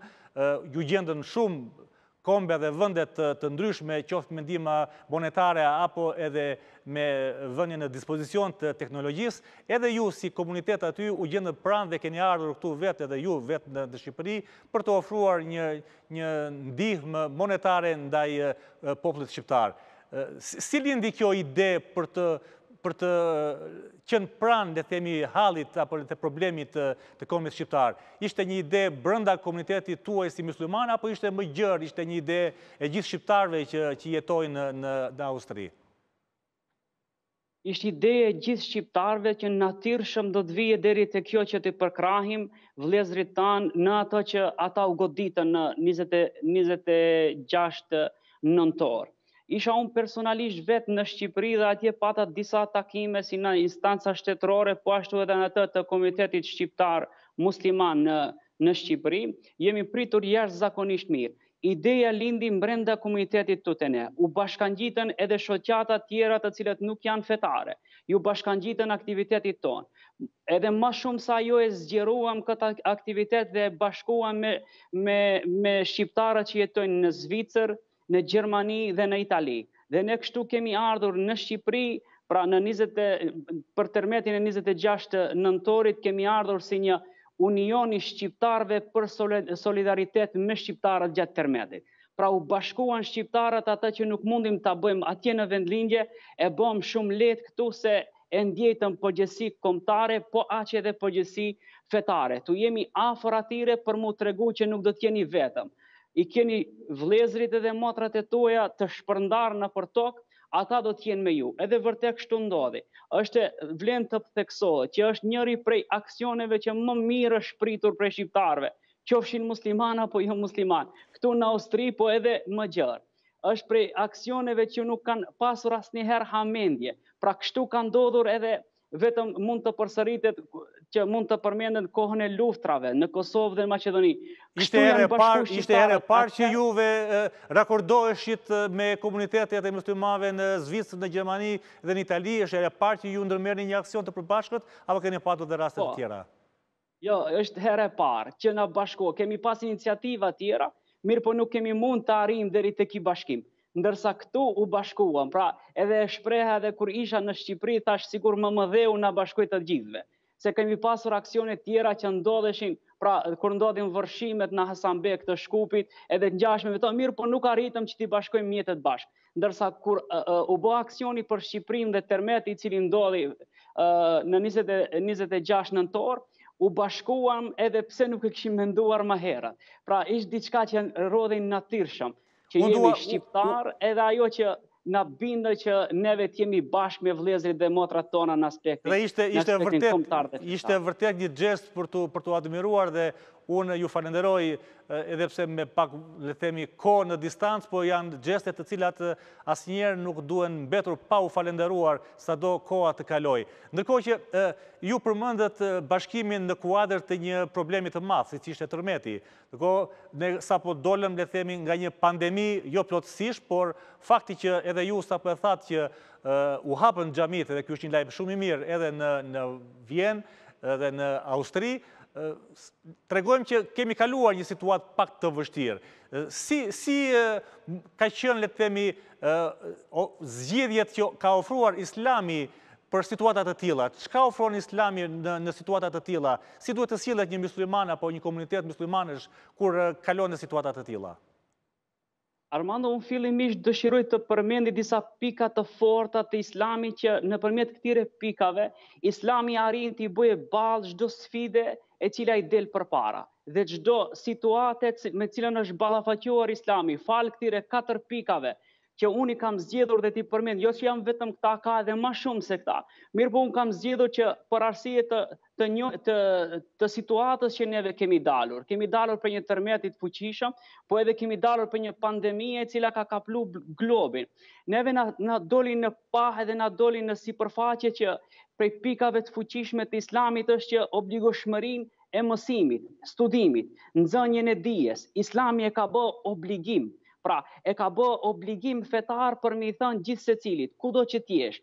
iu gjendën shumë kombe dhe vende të ndryshme, qoftë me ndihma monetare apo edhe me vënie në dispozicion të teknologjisë, edhe ju si komunitet aty u gjendët pranë dhe keni ardhur këtu vetë edhe ju vetë në Shqipëri për të ofruar një ndihmë monetare ndaj popullit shqiptar. Si lindi kjo ide për të për të qenë pranë, le themi, hallit apo le të problemit të kombit shqiptar? Ishte një ide brenda komunitetit tuaj si musliman apo ishte më gjerë, ishte një ide e gjithë shqiptarëve që që jetojnë në në Austri? Ishte ide e gjithë shqiptarëve që natyrshëm do të vijë deri te kjo që t'i përkrahim vëllezërit tanë në ato që ata u goditën në njëzet e gjashtë nëntor. Isha unë personalisht vetë në Shqipëri dhe atje patëm disa takime si në instanca shtetërore po ashtu edhe në atë të Komitetit Shqiptar Musliman në Shqipëri. Jemi pritur jashtëzakonisht mirë. Ideja lindi mbrenda komunitetit tutje ne. U bashkangjitën edhe shoqata tjera të cilat nuk janë fetare. Iu bashkangjitën aktivitetit tonë. Edhe ma shumë sa ajo e zgjeruam këtë aktivitet dhe e bashkuam me me me shqiptarët që jetojnë në Zvicër, në Gjermani dhe në Itali. Dhe ne kështu kemi ardhur në Shqipëri, pra në njëzet e, për tërmetin e njëzet e gjashtë nëntorit, kemi ardhur si një union i shqiptarëve për solidaritet me shqiptarët gjatë tërmetit. Pra u bashkuan shqiptarët ata që nuk mundim ta bëjmë atje në vendlindje, e bëmë shumë lehtë këtu se e ndjejtëm përgjegjësi kombëtare, po aq edhe përgjegjësi fetare. T'u jemi afër atyre për m'u tregu që nuk do të jeni vetëm. I keni vlezrit edhe motrat e tuaja të shpërndarë nëpër tokë, ata do të jenë me ju. Edhe vërtet kështu ndodhi. Është vlen të theksohet që është njëri prej aksioneve që më mirë është pritur prej shqiptarëve, qofshin musliman apo jo musliman. Këtu në Austri po edhe më gjerë. Është prej aksioneve që nuk kanë pasur asnjëherë hamendje. Pra kështu ka ndodhur edhe vetëm mund të përsëritet që mund të përmenden kohën e luftrave në Kosovë dhe në Maqedoni. Ishte herë e parë, ishte herë e parë që juve rakordoheshit me komunitetet e muslimanëve në Zvicër, në Gjermani dhe në Itali, ishte herë e parë që ju ndërmerrnit një aksion të përbashkët, apo keni patur dhe raste të tjera? Jo, është herë e parë që na bashkoi, kemi pas iniciativa tjera, mirëpo nuk kemi mund të arrijm deri te ky bashkim. Ndërsa këtu u bashkuam, pra edhe e shpreha edhe kur isha në Shqipëri, thash sikur mëmëdheu na bashkoi të gjithve. Se kemi pasur aksione tjera që ndodheshin, pra kur ndodhin vërshimet në Hasanbeg të Shkupit, edhe të ngjashme me to, mirëpo nuk arritëm që t'i bashkojmë mjetet bashkë. ndërsa kur u bë aksioni për Shqipërinë dhe termeti i cili ndodhi në 26 nëntor, u bashkuam edhe pse nuk e kishim menduar më herët. Pra ishte diçka që rrodhi natyrshëm, që jemi shqiptar edhe ajo që na bind që neve të jemi bashkë me vlezrit dhe motrat tona në aspektin. Dhe ishte, ishte vërtet, ishte vërtet një gjest për të, për të admiruar dhe Unë ju falënderoj edhe pse me pak, le ta themi, kohë në distancë, po janë gjeste të cilat asnjëherë nuk duhen mbetur pa u falënderuar sado koha të kalojë. Ndërkohë që ju përmendët bashkimin në kuadër të një problemi të madh, siç ishte tërmeti. Ndërkohë ne sapo dolëm, le të themi, nga një pandemi jo plotësisht, por fakti që edhe ju sapo e thatë që u hapën xhamitë dhe ky është një lajm shumë i mirë edhe në në Vjenë, dhe në Austri, tregon që kemi kaluar një situatë pak të vështirë. Si, si ka qenë, le të themi, zgjidhjet që ka ofruar islami për situata të tilla? Çka ka ofruar islami në, në situata të tilla? Si duhet të sillet një musliman apo një komunitet muslimanësh kur kalon në situata të tilla? Armando, unë fillimisht dëshiroj të përmendi disa pika të forta të islamit që nëpërmjet këtyre pikave, islami arrin t'i bëjë ballë çdo sfide e cila i del përpara. Dhe çdo situate me cilën është ballafaquar islami, falë këtyre katër pikave, që unë i kam zgjedhur dhe t'i përmend, jo që janë vetëm këta, ka edhe ma shumë se këta. Mirëpo unë kam zgjedhur që për arsye të të një të të situatës që neve kemi dalur. Kemi dalur prej një tërmeti të fuqishëm, po edhe kemi dalur prej një pandemie e cila ka kaplu globin. Neve na na doli në pah edhe na doli në sipërfaqe që prej pikave të fuqishme të islamit është që obligoshmërinë e mësimit, studimit, nxënien e dijes, islami e ka bë obligim Pra, e ka bë obligim fetar për me i thënë gjithsecilit, kudo që t'jesh,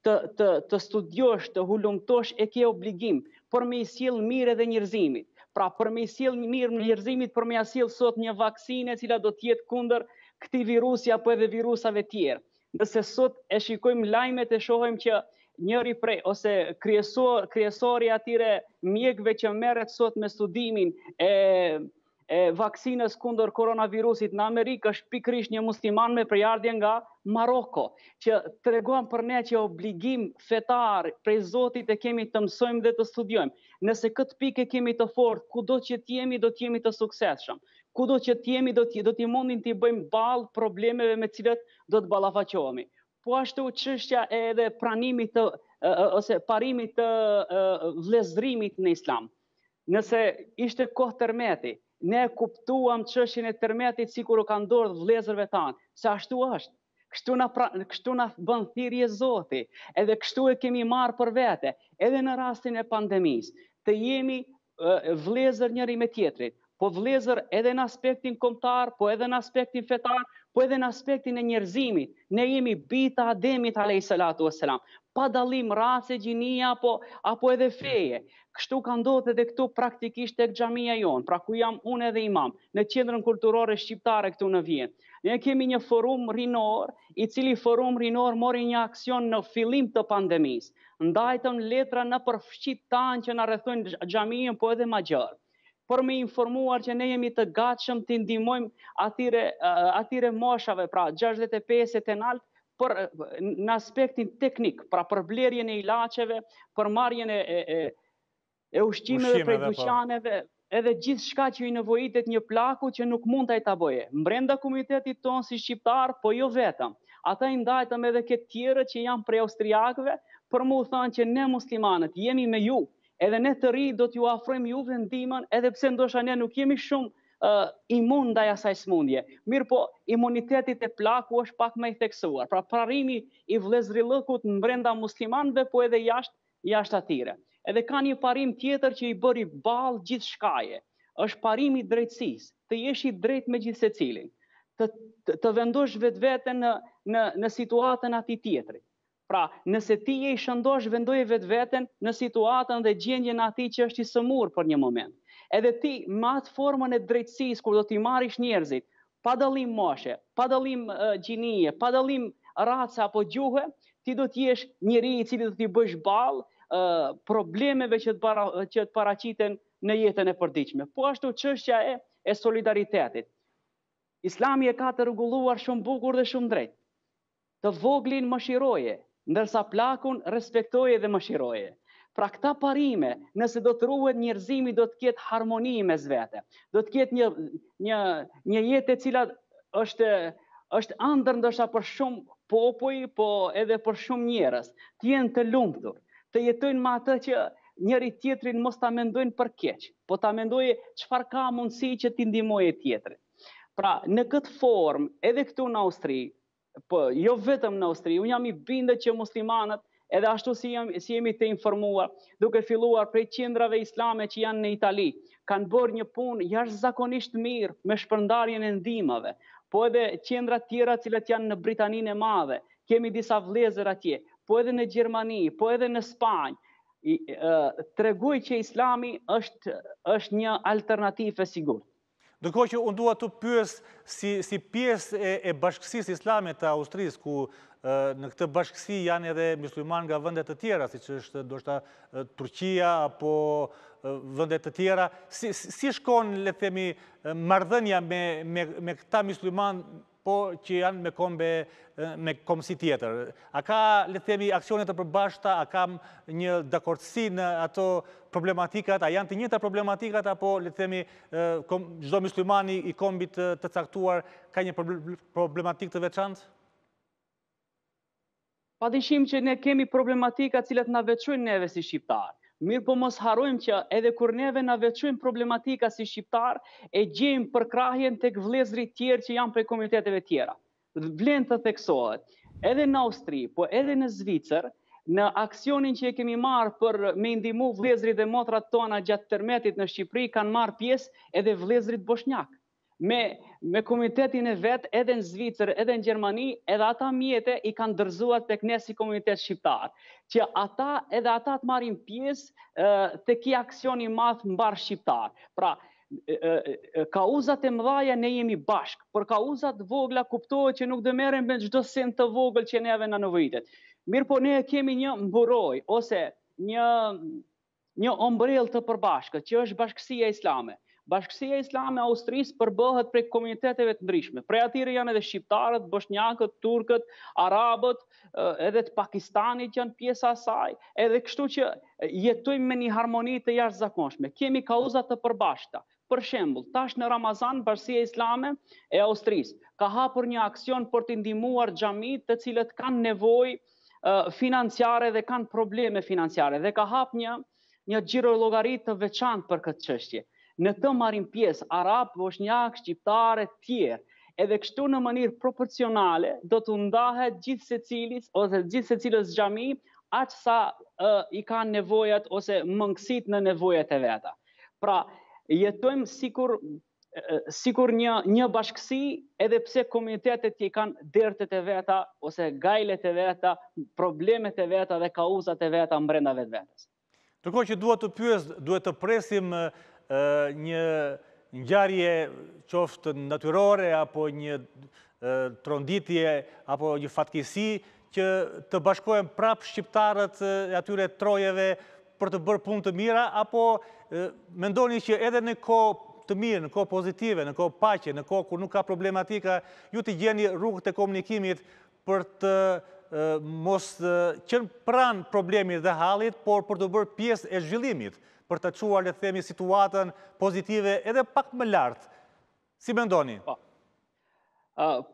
të, të, të studiosh, të hulumtosh, e ke obligim për me i sjellë mirë edhe njerëzimit. Pra, për me i sjellë mirë njerëzimit, për me i sjellë sot një vaksinë e cila do t'jetë kundër këtij virusi apo edhe virusave tjerë. Nëse sot e shikojmë lajmet e shohim që njëri prej ose kryesor kryesori atyre mjekëve që merret sot me studimin e e vaksinës kundër koronavirusit në Amerikë është pikërisht një musliman me prejardhje nga Maroko, që tregon për ne që obligim fetar prej Zotit e kemi të mësojmë dhe të studiojmë. Nëse këtë pikë e kemi të fortë, kudo që t'jemi, do t'jemi të suksesshëm. Kudo që t'jemi, do t'mundim t'i bëjmë ballë problemeve me cilat do të ballafaqohemi. Po ashtu çështja edhe pranimit të, ose parimit të vëllazërimit në islam. Nëse ishte kohë tërmeti, ne e kuptuam çështjen e tërmetit sikur u ka ndodhur vëllezërve tanë, se ashtu është. Kështu na pra, kështu na bën thirrje Zoti, edhe kështu e kemi marrë për vete, edhe në rastin e pandemisë, të jemi vëllezër njëri me tjetrin, po vëllezër edhe në aspektin kombëtar, po edhe në aspektin fetar, po edhe në aspektin e njerëzimit. Ne jemi bijë të Ademit alayhi salatu wassalam, pa dallim race, gjinie apo apo edhe feje. Kështu ka ndodhë edhe këtu praktikisht tek xhamia jonë, pra ku jam unë edhe imam, në Qendrën Kulturore Shqiptare këtu në Vjenë. Ne kemi një forum rinor, i cili forum rinor mori një aksion në fillim të pandemisë. Ndajtëm letra nëpër fqinjët tanë që na rrethojnë xhaminë, po edhe ma gjerë për me i informuar që ne jemi të gatshëm të ndihmojmë atyre atyre moshave, pra 65 e tenalt, për në aspektin teknik, pra për blerjen e ilaçeve, për marrjen e, e, e ushqimeve prej dyqaneve, edhe gjithçka që i nevojitet një plaku që nuk mund ta, ta boje. Mbrenda komunitetit tonë si shqiptar, po jo vetëm. Ata i ndajtëm edhe te të tjerët që janë prej austriakve, për me u thënë që ne muslimanët jemi me ju, edhe ne të rinjtë do t'ju afrojmë juve ndihmën, edhe pse ndoshta ne nuk jemi shumë imun ndaj asaj smundje. Mirëpo, imuniteti te plaku është pak më i theksuar. Pra parimi i vllezërillëkut mbrenda muslimanëve, po edhe jashtë, jashtë atyre. Edhe ka një parim tjetër që i bëri ballë gjithçkaje. është parimi i drejtësisë, të jesh i drejtë me gjithsecilin. Të, të vendosh vetveten në, në, në situatën e atij tjetrit. Pra, nëse ti je i shëndoshë vendoje vetveten në situatën dhe gjendjen e atij që është i sëmurë për një moment. Edhe ti me atë formën e drejtësisë kur do t'i marrish njerëzit, pa dallim moshe, pa dallim gjinie, pa dallim race apo gjuhe, ti do të jesh njeri i cili do t'i bësh ballë problemeve që të paraqiten në jetën e përditshme. Po ashtu çështja e e solidaritetit. Islami e ka të rregulluar shumë bukur dhe shumë drejt. Të voglin mëshiroje, ndërsa plakun respektoje dhe mëshiroje. Pra këta parime, nëse do të ruhet njerëzimi do të ketë harmoni mes vete. Do të ketë një një një jetë e cila është është andërr ndoshta për shumë popuj, po edhe për shumë njerëz. Të jenë të lumtur, të jetojnë me atë që njëri tjetrin mos ta mendojnë për keq, po ta mendojë çfarë ka mundësi që t'i ndihmojë tjetrin. Pra, në këtë formë, edhe këtu në Austri, Po, jo vetëm në Austri, unë jam i bindur që muslimanët, edhe ashtu si, jam, si jemi të informuar, duke filluar prej qendrave islame që janë në Itali, kanë bërë një punë jashtëzakonisht të mirë me shpërndarjen e ndihmave, po edhe qendrat tjera të cilat janë në Britaninë e Madhe, kemi disa vlezër atje, po edhe në Gjermani, po edhe në Spanjë, tregoj që islami është, është një alternativë e sigurt. Ndërkohë që unë dua t'ju pyes si si pjesë e, e bashkësisë islame të Austrisë, ku në këtë bashkësi janë edhe myslimanë nga vende të tjera, siç është ndoshta Turqia apo vende të tjera, si si shkon le të themi marrëdhënia me me me këta myslimanë po që janë me kombe, me kombësi tjetër. A ka, le të themi, aksione të përbashkëta, a ka një dakordësi në ato problematikat, a janë të njëjta problematikat, apo, le të themi, çdo muslimani i kombit të caktuar ka një problematikë të veçantë? Padyshim që ne kemi problematika të cilat na veçojnë neve si shqiptarë. Mirëpo mos harrojmë që edhe kur neve na veçojnë problematika si shqiptarë, e gjejmë përkrahjen tek vëllezërit tjerë që janë prej komuniteteve tjera. Vlen të theksohet, edhe në Austri, po edhe në Zvicër, në aksionin që e kemi marrë për me i ndihmu vëllezërit dhe motrat tona gjatë tërmetit në Shqipëri kanë marrë pjesë edhe vëllezërit boshnjakë. me me komunitetin e vet edhe në Zvicër, edhe në Gjermani, edhe ata mjete i kanë dorëzuar tek ne si komunitet shqiptar, që ata edhe ata të marrin pjesë te ky aksion i madh mbarëshqiptar. Pra, kauzat e mëdhaja ne jemi bashkë, por kauzat vogla kuptohet që nuk do merren me çdo send të vogël që neve na nevojitet. Mirëpo ne kemi një mburojë, ose një një ombrellë të përbashkët, që është Bashkësia Islame. Bashkësia Islame e Austrisë përbëhet prej komuniteteve të ndryshme. Prej atyre janë edhe shqiptarët, boshnjakët, turqët, arabët, edhe të Pakistanit janë pjesë e saj, edhe kështu që jetojmë me një harmoni të jashtëzakonshme. Kemi kauza të përbashkëta. Për shembull, tash në Ramazan Bashkësia Islame e Austrisë ka hapur një aksion për të ndihmuar xhamitë të cilat kanë nevojë financiare dhe kanë probleme financiare dhe ka hap një një xhirollogari të veçantë për këtë çështje. Në të marrin pjesë arabë, boshnjakë, shqiptarë e tjerë. Edhe kështu në mënyrë proporcionale do t'u ndahet gjithsecilit ose gjithsecilës xhami aq sa uh, i kanë nevojat ose mangësitë në nevojat e veta. Pra, jetojmë sikur sikur një një bashkësi, edhe pse komunitetet i kanë dertet e veta ose gajlet e veta, problemet e veta dhe kauzat e veta mbrenda vetvetes. Ndërkohë që dua të pyes, duhet të presim një ngjarje qoftë natyrore apo një tronditje apo një fatkeqësi që të bashkohen prapë shqiptarët e atyre trojeve për të bërë punë të mira, apo mendoni që edhe në kohë të mirë, në kohë pozitive, në kohë paqeje, në kohë kur nuk ka problematika, ju të gjeni rrugët e komunikimit për të mos qënë pranë problemit dhe hallit, por për t'u bërë pjesë e zhvillimit, për ta çuar, le themi, situatën pozitive edhe pak më lart. Si mendoni? Po.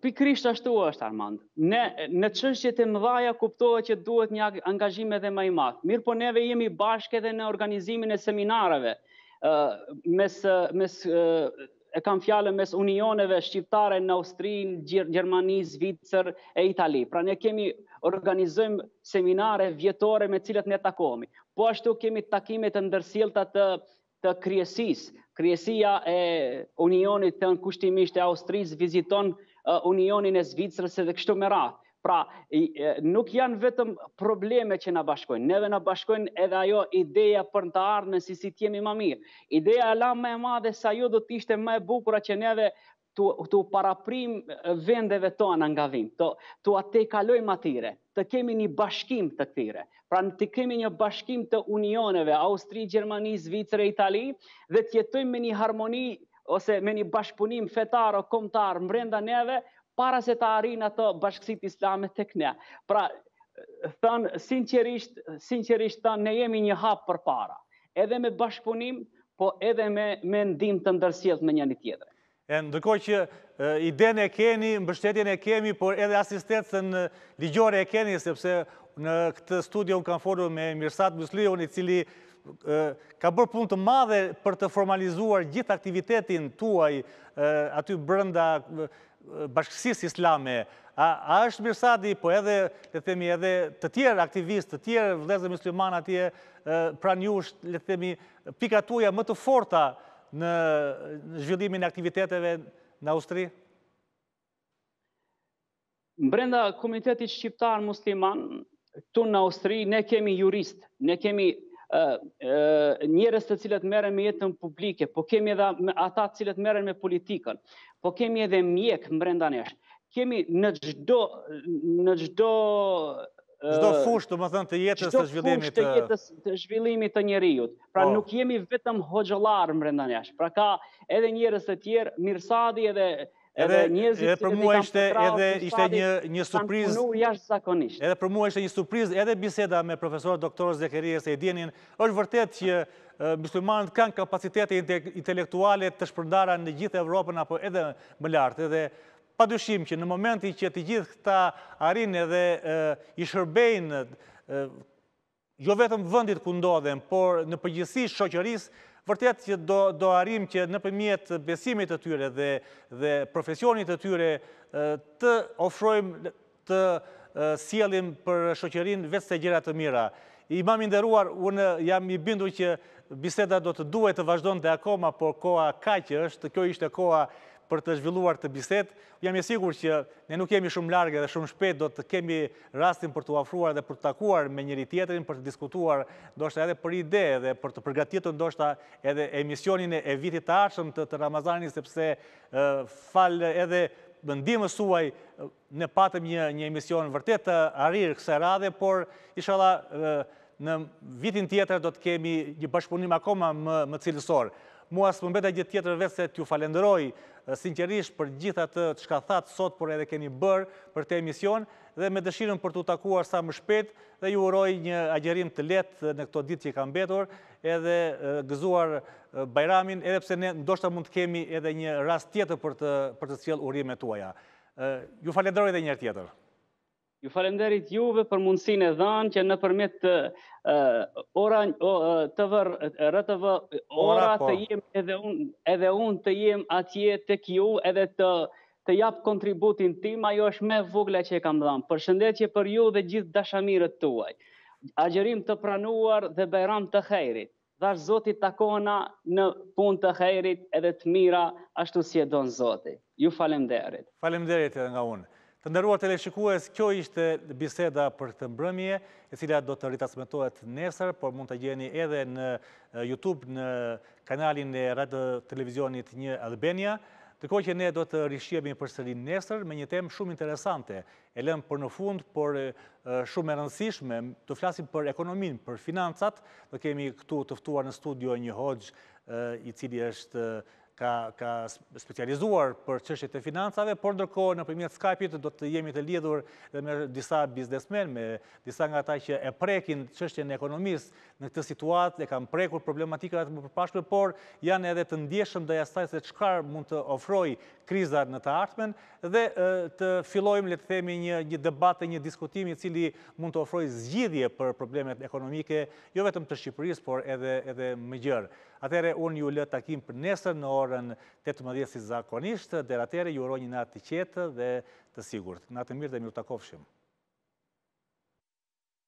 Pikërisht ashtu është Armand. Ne në çështjet e mëdha kuptohet që duhet një angazhim edhe më i madh. Mirpo neve jemi bashkë edhe në organizimin e seminareve mes mes e kam fjalën mes unioneve shqiptare në Austri, Gjermani, Zvicër e Itali. Pra ne kemi organizojmë seminare vjetore me cilat ne takohemi. Po ashtu kemi takime të ndërsjellta të të Kryesisë. Kryesia e Unionit thënë kushtimisht e Austrisë viziton Unionin e Zvicrës edhe kështu me radhë. Pra, nuk janë vetëm probleme që na bashkojnë, neve na bashkojnë edhe ajo ideja për të ardhmen si si t'jemi ma mirë. Ideja e la më e madhe ajo do t'ishte më e bukura që neve t'u paraprijmë vendeve tona nga vijmë, t'ua tejkalojmë atyre, të kemi një bashkim të këtyre, pra ne të kemi një bashkim të unioneve, Austri, Gjermani, Zvicër, Itali, dhe të jetojmë me një harmoni ose me një bashkëpunim fetar o kombtar mbrenda neve, para se ta arrijnë ato bashkësitë islame tek ne. Pra, thënë, sinqerisht, sinqerisht thënë, ne jemi një hap përpara. edhe me bashkëpunim, po edhe me me ndihmë të ndërsjelltë me njëri-tjetrin. E ndërkohë që idenë e keni, mbështetjen e kemi, por edhe asistencën ligjore e keni, sepse në këtë studio unë kam folur me Mirsad Mysliun, i cili ka bërë punë të madhe për të formalizuar gjithë aktivitetin tuaj aty brenda Bashkësisë Islame. A a është Mirsadi, po edhe, le të themi, edhe të tjerë aktivistë, të tjerë vëllezër muslimanë atje pranë jush, le të themi, pikat tuaja më të forta në zhvillimin e aktiviteteve në Austri? Brenda Komitetit Shqiptar Musliman, këtu në Austri ne kemi juristë, ne kemi njerëz të cilët merren me jetën publike, po kemi edhe ata të cilët merren me politikën, po kemi edhe mjekë mbrenda nesh, kemi në çdo... Në çdo... Çdo fushë domethënë të jetës të zhvillimit të... Çdo fushë të jetës të zhvillimit të njeriut. Pra po. nuk jemi vetëm hoxhallarë mbrenda nesh. Pra ka edhe njerëz të tjerë, Mirsadi edhe Edhe njerëzit edhe për mua ishte edhe ishte një një surprizë jashtëzakonisht. Edhe për mua ishte një surprizë edhe biseda me profesor doktor Zekerija Sejdinin. Është vërtet që muslimanët kanë kapacitete intelektuale të shpërndara në gjithë Evropën apo edhe më lart. Edhe pa dyshim që në momentin që të gjithë këta arrijnë edhe i shërbejnë jo vetëm vendit ku ndodhen, por në përgjithësi shoqërisë, vërtet që do arrijmë që nëpërmjet besimit të tyre dhe profesionit të tyre të ofrojmë të sjellim për shoqërinë vetëm se gjëra të mira. Imam i nderuar, unë jam i bindur që biseda do të duhej të vazhdonte akoma, por koha kaq është, kjo ishte koha për të zhvilluar këtë bisedë, Jam i sigurt që ne nuk jemi shumë larg dhe shumë shpejt do të kemi rastin për t'u afruar dhe për t'u takuar me njëri-tjetrin për të diskutuar ndoshta edhe për ide dhe për të përgatitur ndoshta edhe emisionin e vitit të ardhshëm të, të Ramazanit sepse falë edhe ndihmës suaj ne patëm një një emision vërtet të arrirë kësaj radhe, por inshallah Në vitin tjetër do të kemi një bashkëpunim akoma më cilësor. Mua s'më mbetet gjë tjetër veçse t'ju falënderoj sinqerisht për gjithë atë çka thatë sot por edhe keni bërë për këtë emision dhe me dëshirën për t'u takuar sa më shpejt dhe ju uroj një agjërim të lehtë në këto ditë që kanë mbetur edhe gëzuar Bajramin edhe pse ne ndoshta mund të kemi edhe një rast tjetër për të për të sjellë urimet tuaja. Ju falënderoj edhe një herë tjetër. Ju falemnderit juve për mundësinë e dhanë që nëpërmjet Ora TV, RTV Ora po. Të jem edhe unë edhe unë të jem atje tek ju edhe të të jap kontributin tim, ajo është më e vogla që e kam dhanë. Përshëndetje për ju dhe gjithë dashamirët tuaj. Agjërim të pranuar dhe Bajram të hejrit. Dhashtë Zoti takohena në punë të hejrit edhe të mira ashtu si e don Zoti. Ju falemnderit. Faleminderit edhe nga unë. Të nderuar teleshikues, kjo ishte biseda për këtë mbrëmje, e cila do të ritransmetohet nesër, por mund ta gjeni edhe në YouTube në kanalin e Radio Televizionit 1 Albania. Ndërkohë që ne do të rishihemi përsëri nesër me një temë shumë interesante, E lënë për në fund, por shumë e rëndësishme, të flasim për ekonominë, për financat, do kemi këtu të ftuar në studio një hoxhë i cili është ka specializuar për çështjet e financave, por ndërkohë nëpërmjet Skype-it do të jemi të lidhur dhe me disa biznesmenë, me disa nga ata që e prekin çështjen e ekonomisë, Në këtë situatë e kanë prekur problematikat e mëpërpashme, por janë edhe të ndjeshëm ndaj asaj se çfarë mund të ofrojë kriza në të ardhmen dhe të fillojmë le të themi një një debat e një diskutim i cili mund të ofrojë zgjidhje për problemet ekonomike, jo vetëm të Shqipërisë, por edhe edhe më gjerë. Atëherë unë ju lë takim për nesër në orën 18 si zakonisht, deri atëherë ju uroj një natë të qetë dhe të sigurt. Natën e mirë dhe mirë u takofshim.